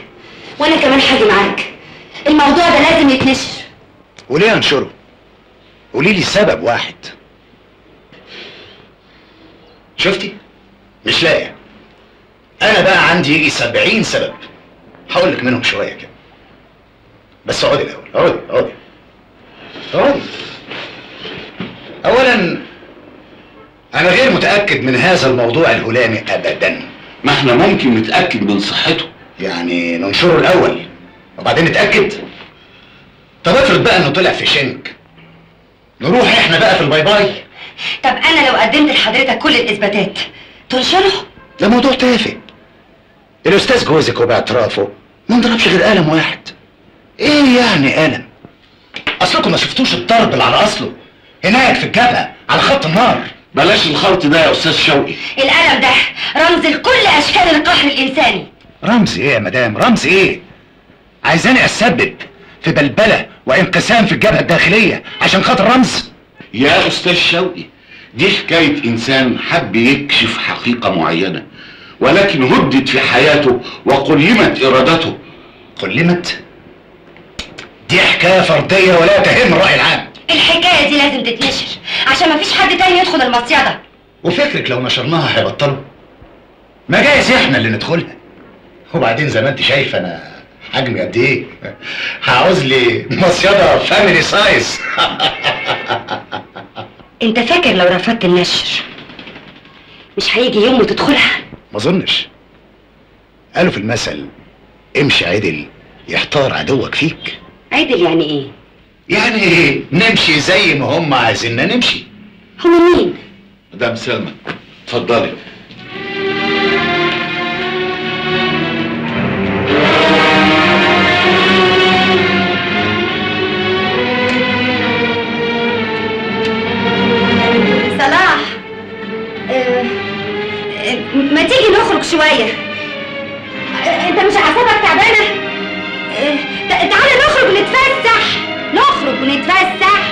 وأنا كمان هاجي معاك. الموضوع ده لازم يتنشر. وليه انشره قولي لي سبب واحد. شفتي؟ مش لاقي. أنا بقى عندي يجي سبعين سبب. هقول لك منهم شوية كده. بس اقعدي الأول. اقعدي اقعدي. اقعدي. اولا أنا غير متأكد من هذا الموضوع الهلامي ابدا. ما إحنا ممكن نتأكد من صحته. يعني ننشره الأول وبعدين نتأكد. طب افرض بقى إنه طلع في شنك. نروح إحنا بقى في ال bye bye. طب أنا لو قدمت لحضرتك كل الاثباتات تنشره؟ ده موضوع تافه. الأستاذ جوزك وباعترافه ما نضربش غير قلم واحد. إيه يعني قلم؟ أصلكم ما شفتوش الضرب اللي على أصله. هناك في الجبهة على خط النار. بلاش الخلط ده يا أستاذ شوقي. القلم ده رمز لكل أشكال القهر الإنساني. رمز إيه يا مدام؟ رمز إيه؟ عايزاني أسبب. في بلبلة وانقسام في الجبهة الداخلية عشان خاطر رمز. يا أستاذ شوقي دي حكاية إنسان حب يكشف حقيقة معينة ولكن هددت حياته وقلمت إرادته. قلمت؟ دي حكاية فردية ولا تهم الرأي العام. الحكاية دي لازم تتنشر عشان مفيش حد تاني يدخل المصيدة. وفكرك لو نشرناها هيبطلوا؟ ما جايز إحنا اللي ندخلها. وبعدين زي ما أنت شايف أنا حجمي قد إيه؟ هعوز لي مصيدة family size أنت فاكر لو رفضت النشر؟ مش هيجي يوم وتدخلها. ما أظنش. قالوا في المثل امشي عدل يحتار عدوك فيك. عدل يعني إيه؟ يعني نمشي زي ما هم عايزيننا نمشي. هم مين؟ مدام سلمى اتفضلي. ما تيجي نخرج شوية. آه، انت مش اعصابك تعبانة؟ آه، تع- تعالى نخرج ونتفسح نخرج ونتفسح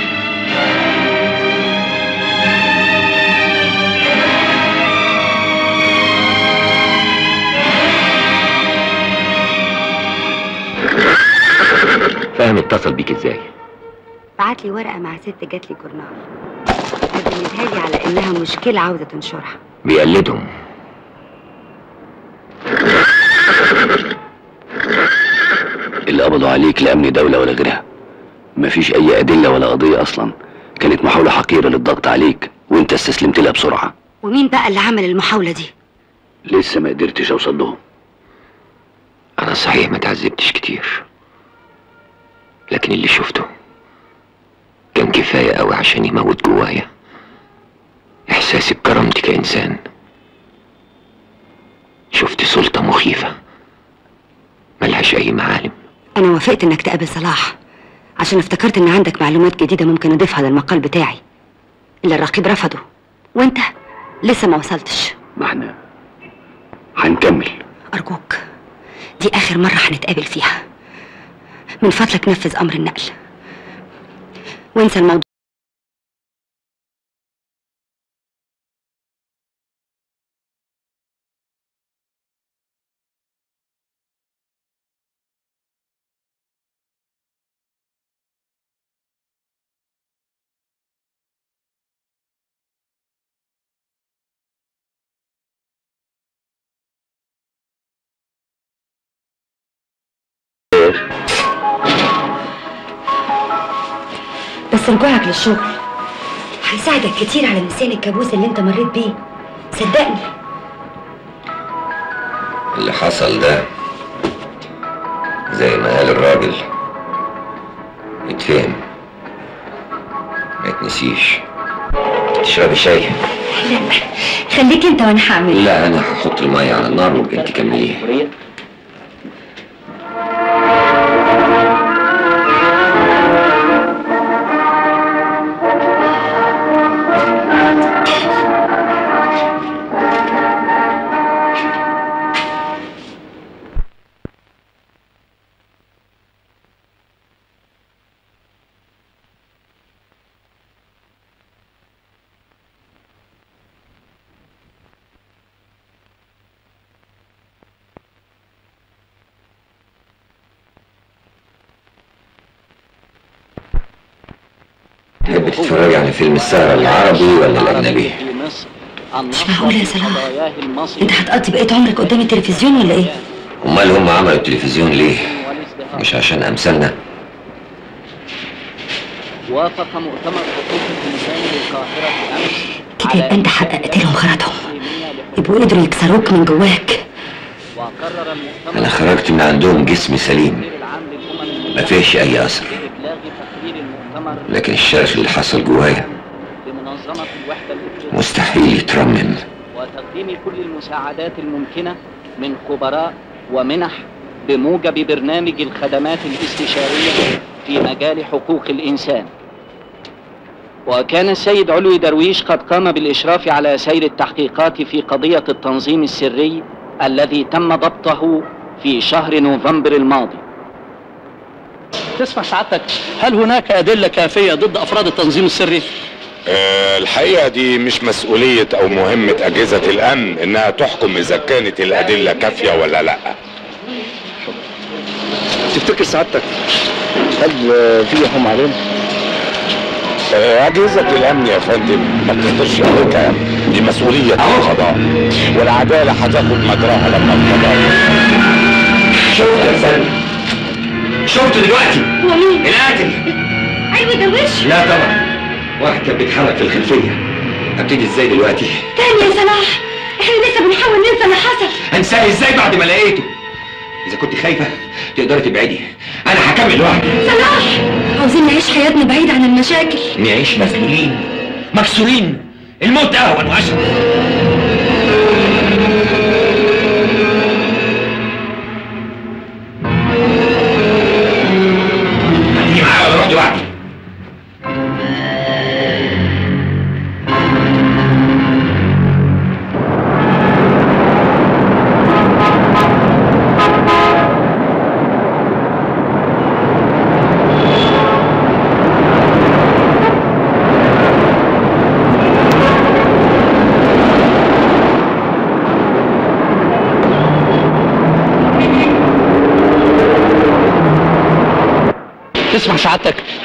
فاهم اتصل بيك إزاي؟ بعت لي ورقة مع ست جات لي جورنال قدمتها لي على إنها مشكلة عاوزة تنشرها. بيقلدهم. اللي قبضوا عليك لأمن دولة ولا غيرها. مفيش أي أدلة ولا قضية أصلا. كانت محاولة حقيرة للضغط عليك وأنت استسلمت لها بسرعة. ومين بقى اللي عمل المحاولة دي؟ لسه ما قدرتش أوصل لهم. أنا صحيح ما تعذبتش كتير. لكن اللي شفته كان كفاية قوي عشان يموت جوايا. احساسي بكرامتي كإنسان شفت سلطة مخيفة. ملهاش أي معالم. أنا وافقت إنك تقابل صلاح. عشان افتكرت إن عندك معلومات جديدة ممكن أضيفها للمقال بتاعي. اللي الرقيب رفضه. وأنت لسه ما وصلتش. ما إحنا هنكمل. أرجوك دي آخر مرة هنتقابل فيها. من فضلك نفذ أمر النقل. وانسى الموضوع. رجوعك للشغل هيساعدك كتير على نسيان الكابوس اللي أنت مريت بيه. صدقني. اللي حصل ده زي ما قال الراجل. يتفهم ما يتنسيش تشربي شاي. لا خليك أنت وأنا هعمل. لا أنا هحط المية على النار وأنت كمليها السهرة العربي ولا الأجنبي؟ مش معقول يا صلاح انت هتقضي بقية عمرك قدام التلفزيون ولا إيه؟ أمال هم عملوا التلفزيون ليه؟ مش عشان أمثالنا وافق مؤتمر حقوق الإنسان بالقاهرة أمس كده يبقى انت حققت لهم غرضهم يبقوا قدروا يكسروك من جواك أنا خرجت من عندهم جسم سليم ما فيهش أي أثر إبلاغ تقرير المؤتمر لكن الشرخ اللي حصل جوايا مستحيل يترمم وتقديم كل المساعدات الممكنة من خبراء ومنح بموجب برنامج الخدمات الاستشارية في مجال حقوق الإنسان. وكان السيد علوي درويش قد قام بالإشراف على سير التحقيقات في قضية التنظيم السري الذي تم ضبطه في شهر نوفمبر الماضي. تسمع سعادتك هل هناك أدلة كافية ضد أفراد التنظيم السري؟ آه، الحقيقة دي مش مسؤولية أو مهمة أجهزة الأمن إنها تحكم إذا كانت الأدلة كافية ولا لأ. تفتكر سعادتك؟ هل في حكم علينا؟ آه، أجهزة الأمن يا فندم ما بتقدرش عليها دي مسؤولية القضاء والعدالة هتاخد مجراها لما القضاء شفت يا فندم؟ شفت دلوقتي؟ هو مين؟ القاتل علوي درويش لا طبعا. واحد كان بيتحرك في الخلفية. هبتدي إزاي دلوقتي؟ تاني يا صلاح. إحنا لسه بنحاول ننسى اللي حصل. انساه إزاي بعد ما لقيته؟ إذا كنت خايفة تقدري تبعدي. أنا هكمل لوحدي. صلاح! عاوزين نعيش حياتنا بعيد عن المشاكل. نعيش مسؤولين. مكسورين. الموت أهون واشد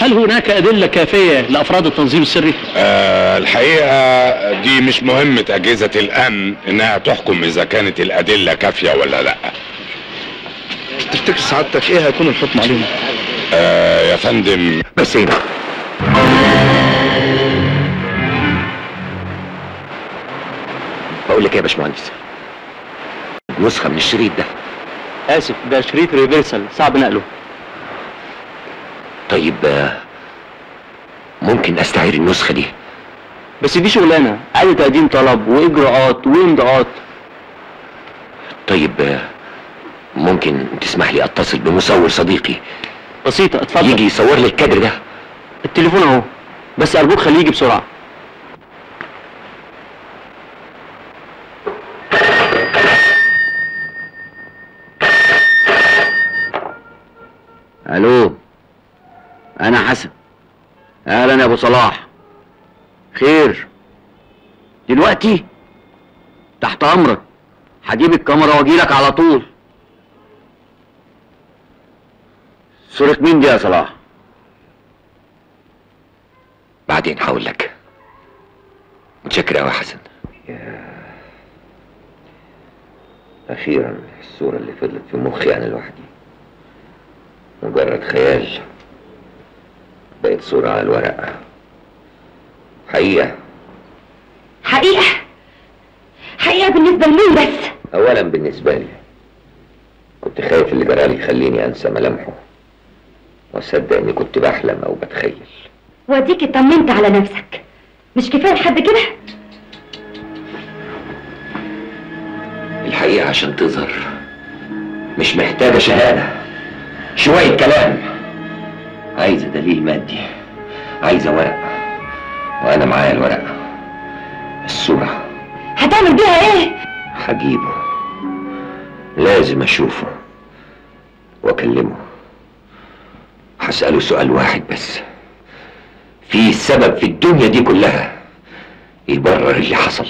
هل هناك أدلة كافية لأفراد التنظيم السري؟ آه الحقيقة دي مش مهمة أجهزة الأمن إنها تحكم إذا كانت الأدلة كافية ولا لأ. تفتكر سعادتك إيه هيكون الحكم عليهم؟ آه يا فندم. بس هنا. بقول لك إيه يا باشمهندس؟ نسخة من الشريط ده. آسف ده شريط ريفرسال صعب نقله. طيب آه، ممكن أستعير النسخة دي. بس دي شغلانة. عايزة تقديم طلب وإجراءات وإمضاءات. طيب آه، ممكن تسمح لي أتصل بمصور صديقي؟ بسيطة اتفضل. يجي يصور لي الكادر ده. التليفون أهو بس أرجوك خليه يجي بسرعة. ألو. أنا حسن. أهلا يا أبو صلاح. خير. دلوقتي تحت أمرك. هجيب الكاميرا وأجيلك على طول. صورة مين دي يا صلاح؟ بعدين هقول لك. متشكر قوي يا حسن. أخيرا الصورة اللي فضلت في مخي أنا لوحدي مجرد خيال. بقت صورة على الورق. حقيقة. حقيقة؟ حقيقة بالنسبة لمين بس؟ اولا بالنسبة لي. كنت خايف اللي جرالي يخليني أنسى ملامحه. واصدق اني كنت بحلم أو بتخيل. واديك اطمنت على نفسك. مش كفاية لحد كده؟ الحقيقة عشان تظهر مش محتاجة شهادة. شوية كلام. عايزة دليل مادي. عايزة ورق وأنا معايا الورق الصورة. هتعمل بيها إيه؟ هجيبه. لازم أشوفه. وأكلمه. هسأله سؤال واحد بس. في سبب في الدنيا دي كلها. يبرر اللي حصل.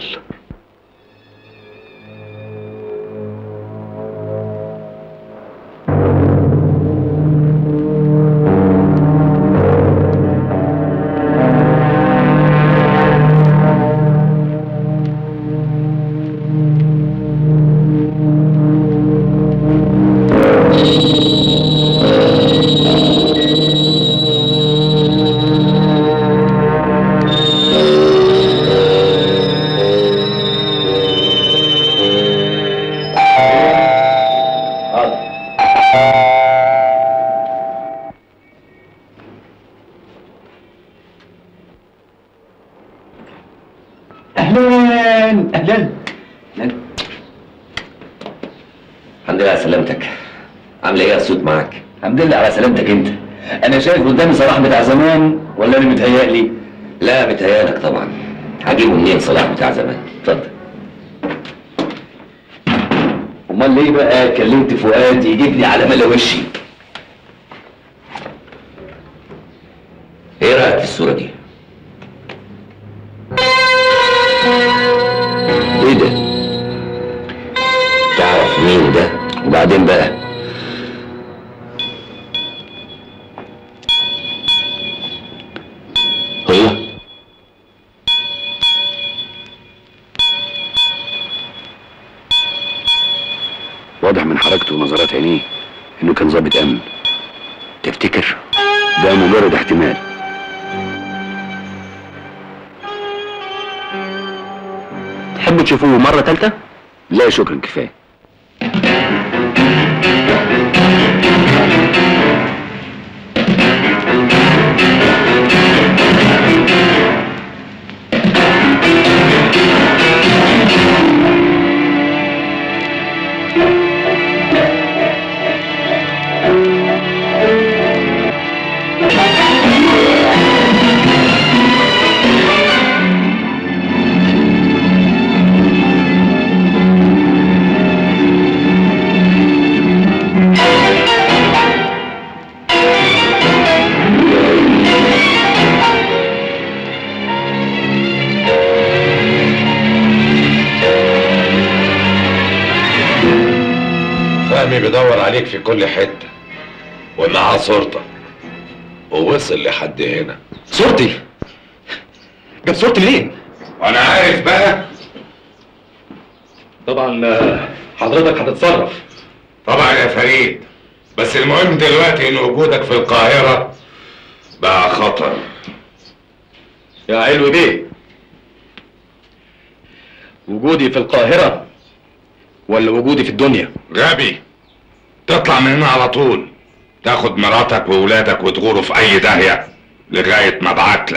شكرا كفايه بيدور عليك في كل حتة. ومعاه صورتك. ووصل لحد هنا. صورتي؟ جاب صورتي منين؟ وأنا عارف بقى. طبعا آه، حضرتك هتتصرف. طبعا يا فريد. بس المهم دلوقتي إن وجودك في القاهرة بقى خطر. يا علوي بيه. وجودي في القاهرة ولا وجودي في الدنيا؟ غبي. تطلع من هنا على طول. تاخد مراتك وولادك وتغوروا في أي داهية لغاية ما أبعت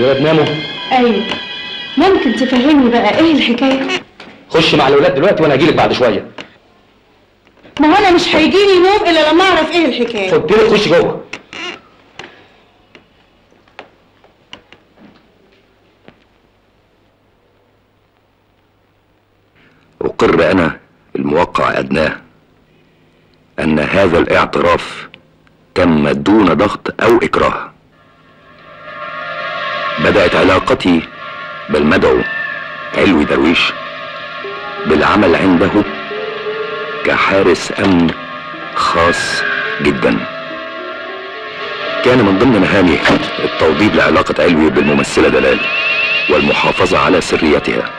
يا ناموا أيوه. ممكن تفهمني بقى إيه الحكاية؟ خش مع الأولاد دلوقتي وأنا هجيلك بعد شوية. ما هو أنا مش هيجيلي نوم إلا لما أعرف إيه الحكاية. لك خش جوه. أقر أنا الموقع أدناه أن هذا الاعتراف تم دون ضغط أو إكراه. بدأت علاقتي بالمدعو علوي درويش بالعمل عنده كحارس أمن خاص جدا. كان من ضمن مهامي التوضيب لعلاقة علوي بالممثلة دلال والمحافظة على سريتها.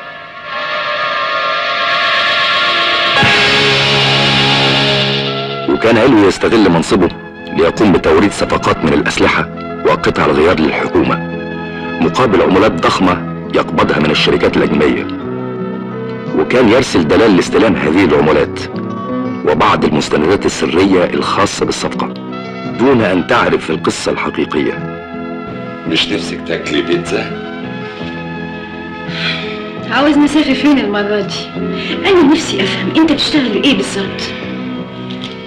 وكان علوي يستغل منصبه ليقوم بتوريد صفقات من الأسلحة وقطع الغيار للحكومة. مقابل عمولات ضخمة يقبضها من الشركات الأجنبية. وكان يرسل دلال لاستلام هذه العمولات وبعض المستندات السرية الخاصة بالصفقة دون أن تعرف القصة الحقيقية. مش نفسك تاكلي بيتزا؟ عاوز نسافر فين المرة دي؟ أنا نفسي أفهم أنت بتشتغل إيه بالظبط؟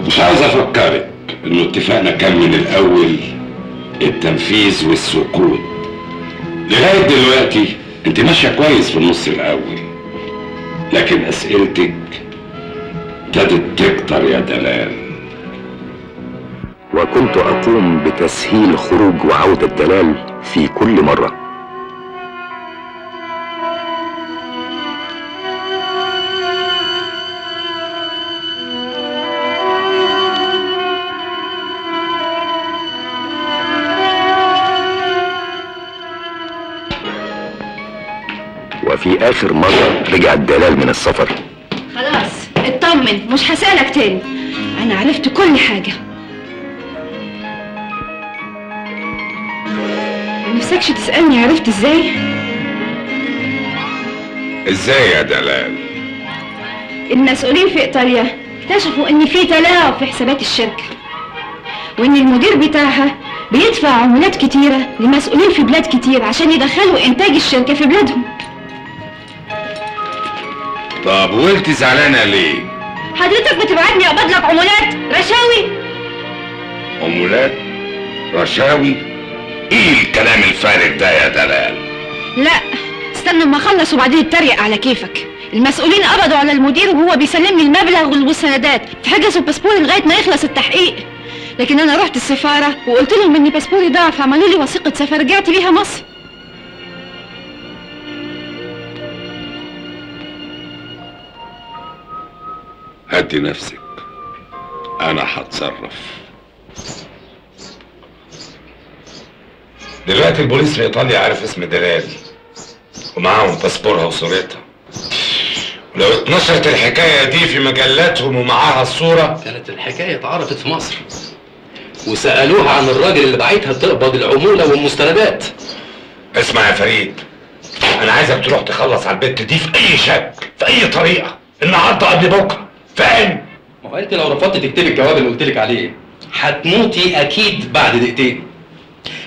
مش عاوز أفكرك إنه اتفاقنا كان من الأول التنفيذ والسقوط. لغاية دلوقتي انت ماشية كويس في النص الأول لكن أسئلتك ابتدت تكتر يا دلال. وكنت أقوم بتسهيل خروج وعودة دلال في كل مرة. وفي آخر مرة رجع دلال من السفر. خلاص اطمن مش هسألك تاني. أنا عرفت كل حاجة. نفسكش تسألني عرفت إزاي؟ إزاي يا دلال؟ المسؤولين في إيطاليا اكتشفوا إن في تلاعب في حسابات الشركة وإن المدير بتاعها بيدفع عمولات كتيرة لمسؤولين في بلاد كتير عشان يدخلوا إنتاج الشركة في بلادهم. طب وانت زعلانة ليه؟ حضرتك بتبعتني أقبض لك عمولات رشاوي؟ عمولات رشاوي؟ إيه الكلام الفارغ ده يا دلال؟ لا استنى أما أخلص وبعدين أتريق على كيفك. المسؤولين قبضوا على المدير وهو بيسلمني المبلغ والسندات فحجزوا باسبوري لغاية ما يخلص التحقيق. لكن أنا رحت السفارة وقلت لهم إن باسبوري ضاع فعملوا لي وثيقة سفر رجعت بيها مصر. هدي نفسك. أنا هتصرف. دلوقتي البوليس في إيطاليا عارف اسم دلال. ومعاهم باسبورها وصورتها. ولو اتنشرت الحكاية دي في مجلاتهم ومعاها الصورة. كانت الحكاية اتعرفت في مصر. وسألوها عن الراجل اللي بعتها تقبض العمولة والمستندات. اسمع يا فريد. أنا عايزك تروح تخلص على البت دي في أي شكل في أي طريقة. النهارده قبل بكرة. فاهم ما هو انت لو رفضت تكتبي الجواب اللي قلت لك عليه هتموتي أكيد بعد دقيقتين.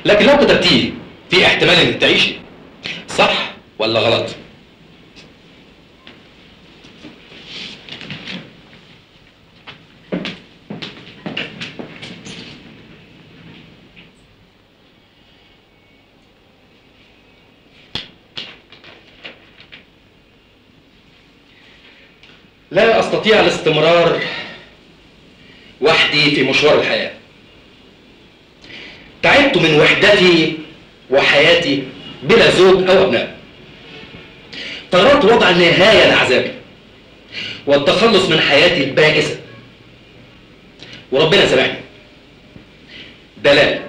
لكن لو كتبتيه في احتمال إنك تعيشي صح ولا غلط؟ لا أستطيع الاستمرار وحدي في مشوار الحياة. تعبت من وحدتي وحياتي بلا زوج أو أبناء. قررت وضع نهايه لعذابي والتخلص من حياتي البائسه وربنا سامحني. دلال.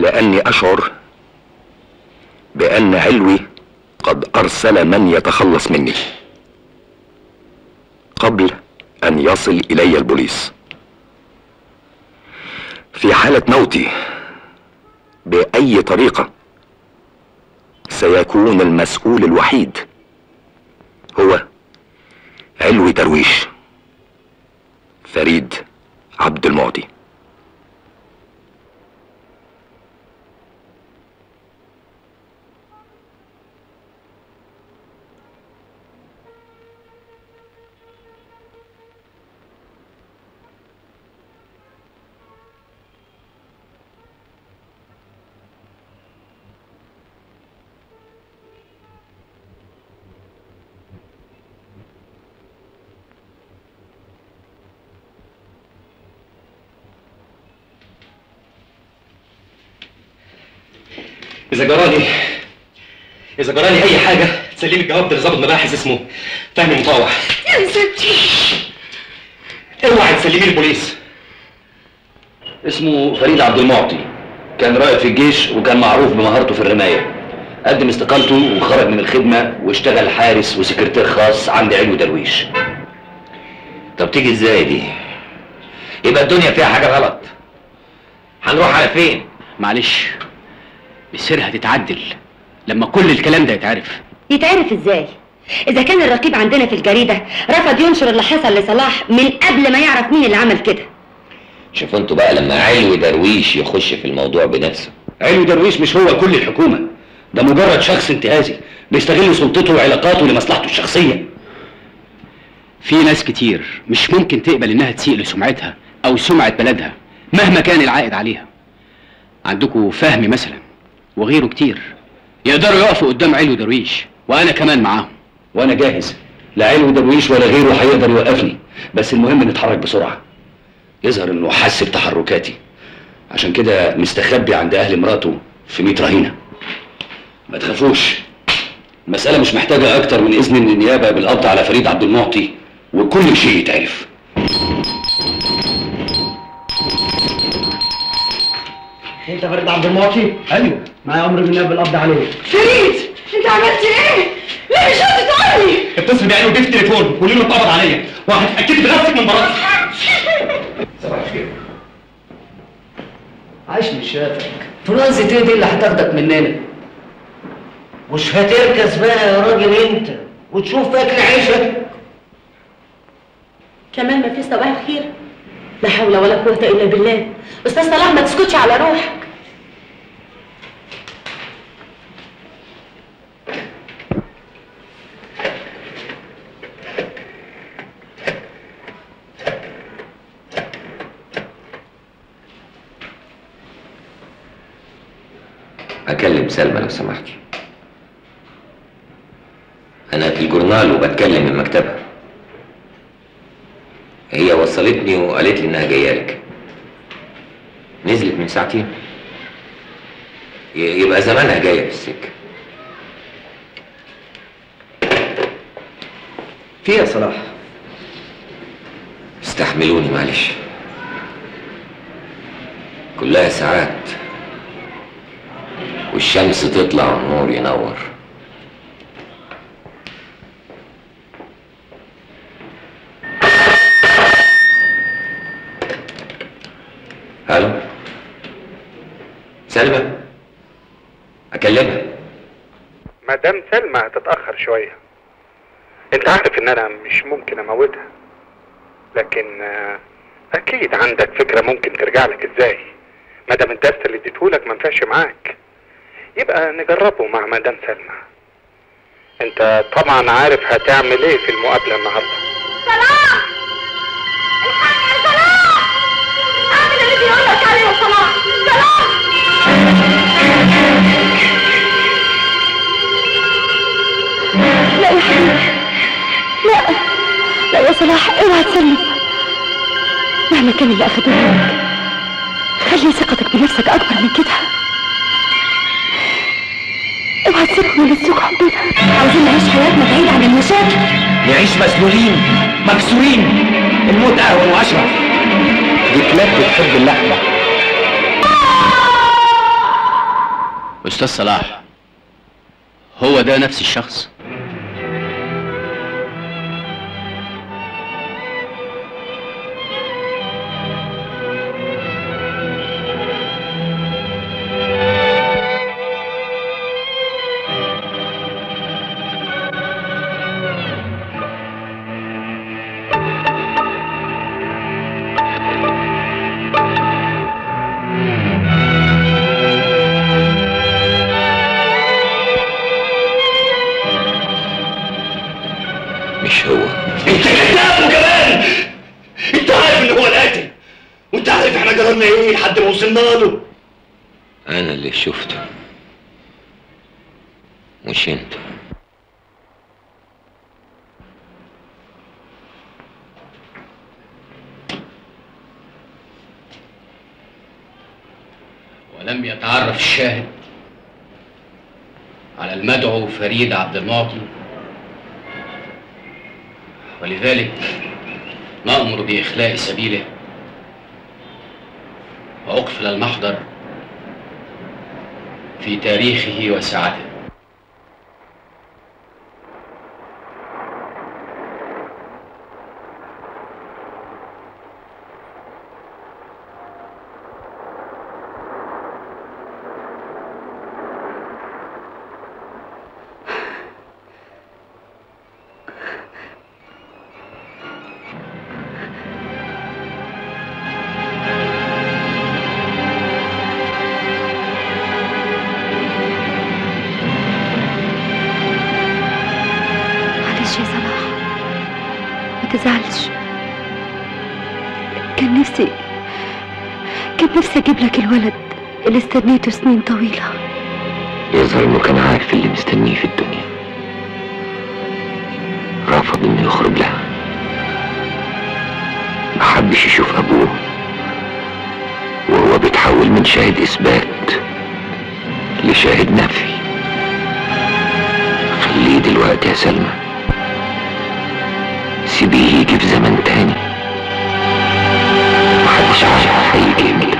لأني أشعر بأن علوي قد أرسل من يتخلص مني قبل أن يصل إلي البوليس. في حالة موتي بأي طريقة سيكون المسؤول الوحيد هو علوي درويش فريد عبد المعطي. إذا جرالي إذا جرالي أي حاجة تسلمي الجواب ده لظابط مباحث اسمه فهمي مطاوع يا ستي. اوعي تسلميه للبوليس اسمه فريد عبد المعطي. كان رائد في الجيش وكان معروف بمهارته في الرماية. قدم استقالته وخرج من الخدمة واشتغل حارس وسكرتير خاص عند علو درويش. طب تيجي إزاي دي؟ يبقى الدنيا فيها حاجة غلط. هنروح على فين؟ معلش. السير هتتعدل لما كل الكلام ده يتعرف. يتعرف إزاي؟ إذا كان الرقيب عندنا في الجريدة رفض ينشر اللي حصل لصلاح من قبل ما يعرف مين اللي عمل كده. شوفوا أنتوا بقى لما علو درويش يخش في الموضوع بنفسه. علو درويش مش هو كل الحكومة. ده مجرد شخص انتهازي بيستغل سلطته وعلاقاته لمصلحته الشخصية. في ناس كتير مش ممكن تقبل إنها تسيء لسمعتها أو سمعة بلدها مهما كان العائد عليها. عندكم فهمي مثلا؟ وغيره كتير. يقدروا يقفوا قدام علو درويش وأنا كمان معاهم. وأنا جاهز. لا علو درويش ولا غيره هيقدر يوقفني. بس المهم نتحرك بسرعة. يظهر إنه حس بتحركاتي عشان كده مستخبي عند أهل مراته في 100 رهينة. ما تخافوش. المسألة مش محتاجة أكتر من إذن من النيابة بالقبض على فريد عبد المعطي وكل شيء يتعرف. انت فريد عبد المعطي؟ أيوه معايا أمر من النائب القبض عليه. فريد انت عملت إيه؟ ليه مش راضي تقولي؟ اتصل بعينه وديه في التليفون وقولي له اتقبض عليا. وهتتاكدي بنفسك من براءتي صباح الخير. عايش مش شافك فرنسا إيه دي اللي هتاخدك مننا. مش هتركز بقى يا راجل انت وتشوف اكل عيشك كمان ما في صباح الخير. لا حول ولا قوة إلا بالله. أستاذ صلاح ما تسكتش على روحك اكلم سلمى لو سمحتي أنا في الجورنال وبتكلم من مكتبها. هي وصلتني وقالت لي إنها جاية لك. نزلت من ساعتين. يبقى زمانها جاية في السكة. في يا صلاح. استحملوني معلش. كلها ساعات. والشمس تطلع والنور ينور. ألو سلمى؟ أكلمها. مدام سلمى هتتأخر شوية. أنت عارف إن أنا مش ممكن أموتها. لكن آه، أكيد عندك فكرة ممكن ترجع لك إزاي. مادام الدرس اللي اديتهولك ما نفعش معاك. يبقى نجربه مع مدام سلمى. انت طبعا عارف هتعمل إيه في المقابلة النهاردة. صلاح! الحقني يا صلاح! اعمل اللي عليه يا صلاح! صلاح! لا يا حبيبي. لا. لا يا صلاح اوعى تسلم. مهما كان اللي اخدوه منك خلي ثقتك بنفسك نعيش مسلولين مكسورين. الموت أهون وأشرف. دي كلاب بتحب اللحمة. أستاذ صلاح هو ده نفس الشخص؟ فريد عبد المعطي. ولذلك نأمر بإخلاء سبيله؟ وأقفل المحضر في تاريخه وساعته هجيب لك الولد اللي استنيته سنين طويلة. يظهر انه كان عارف اللي مستنيه في الدنيا. رفض إنه يخرج لها. محبش يشوف أبوه. وهو بيتحول من شاهد إثبات لشاهد نفي. خليه دلوقتي يا سلمى. سيبيه يجي في زمن تاني. محدش عارف هيجي منه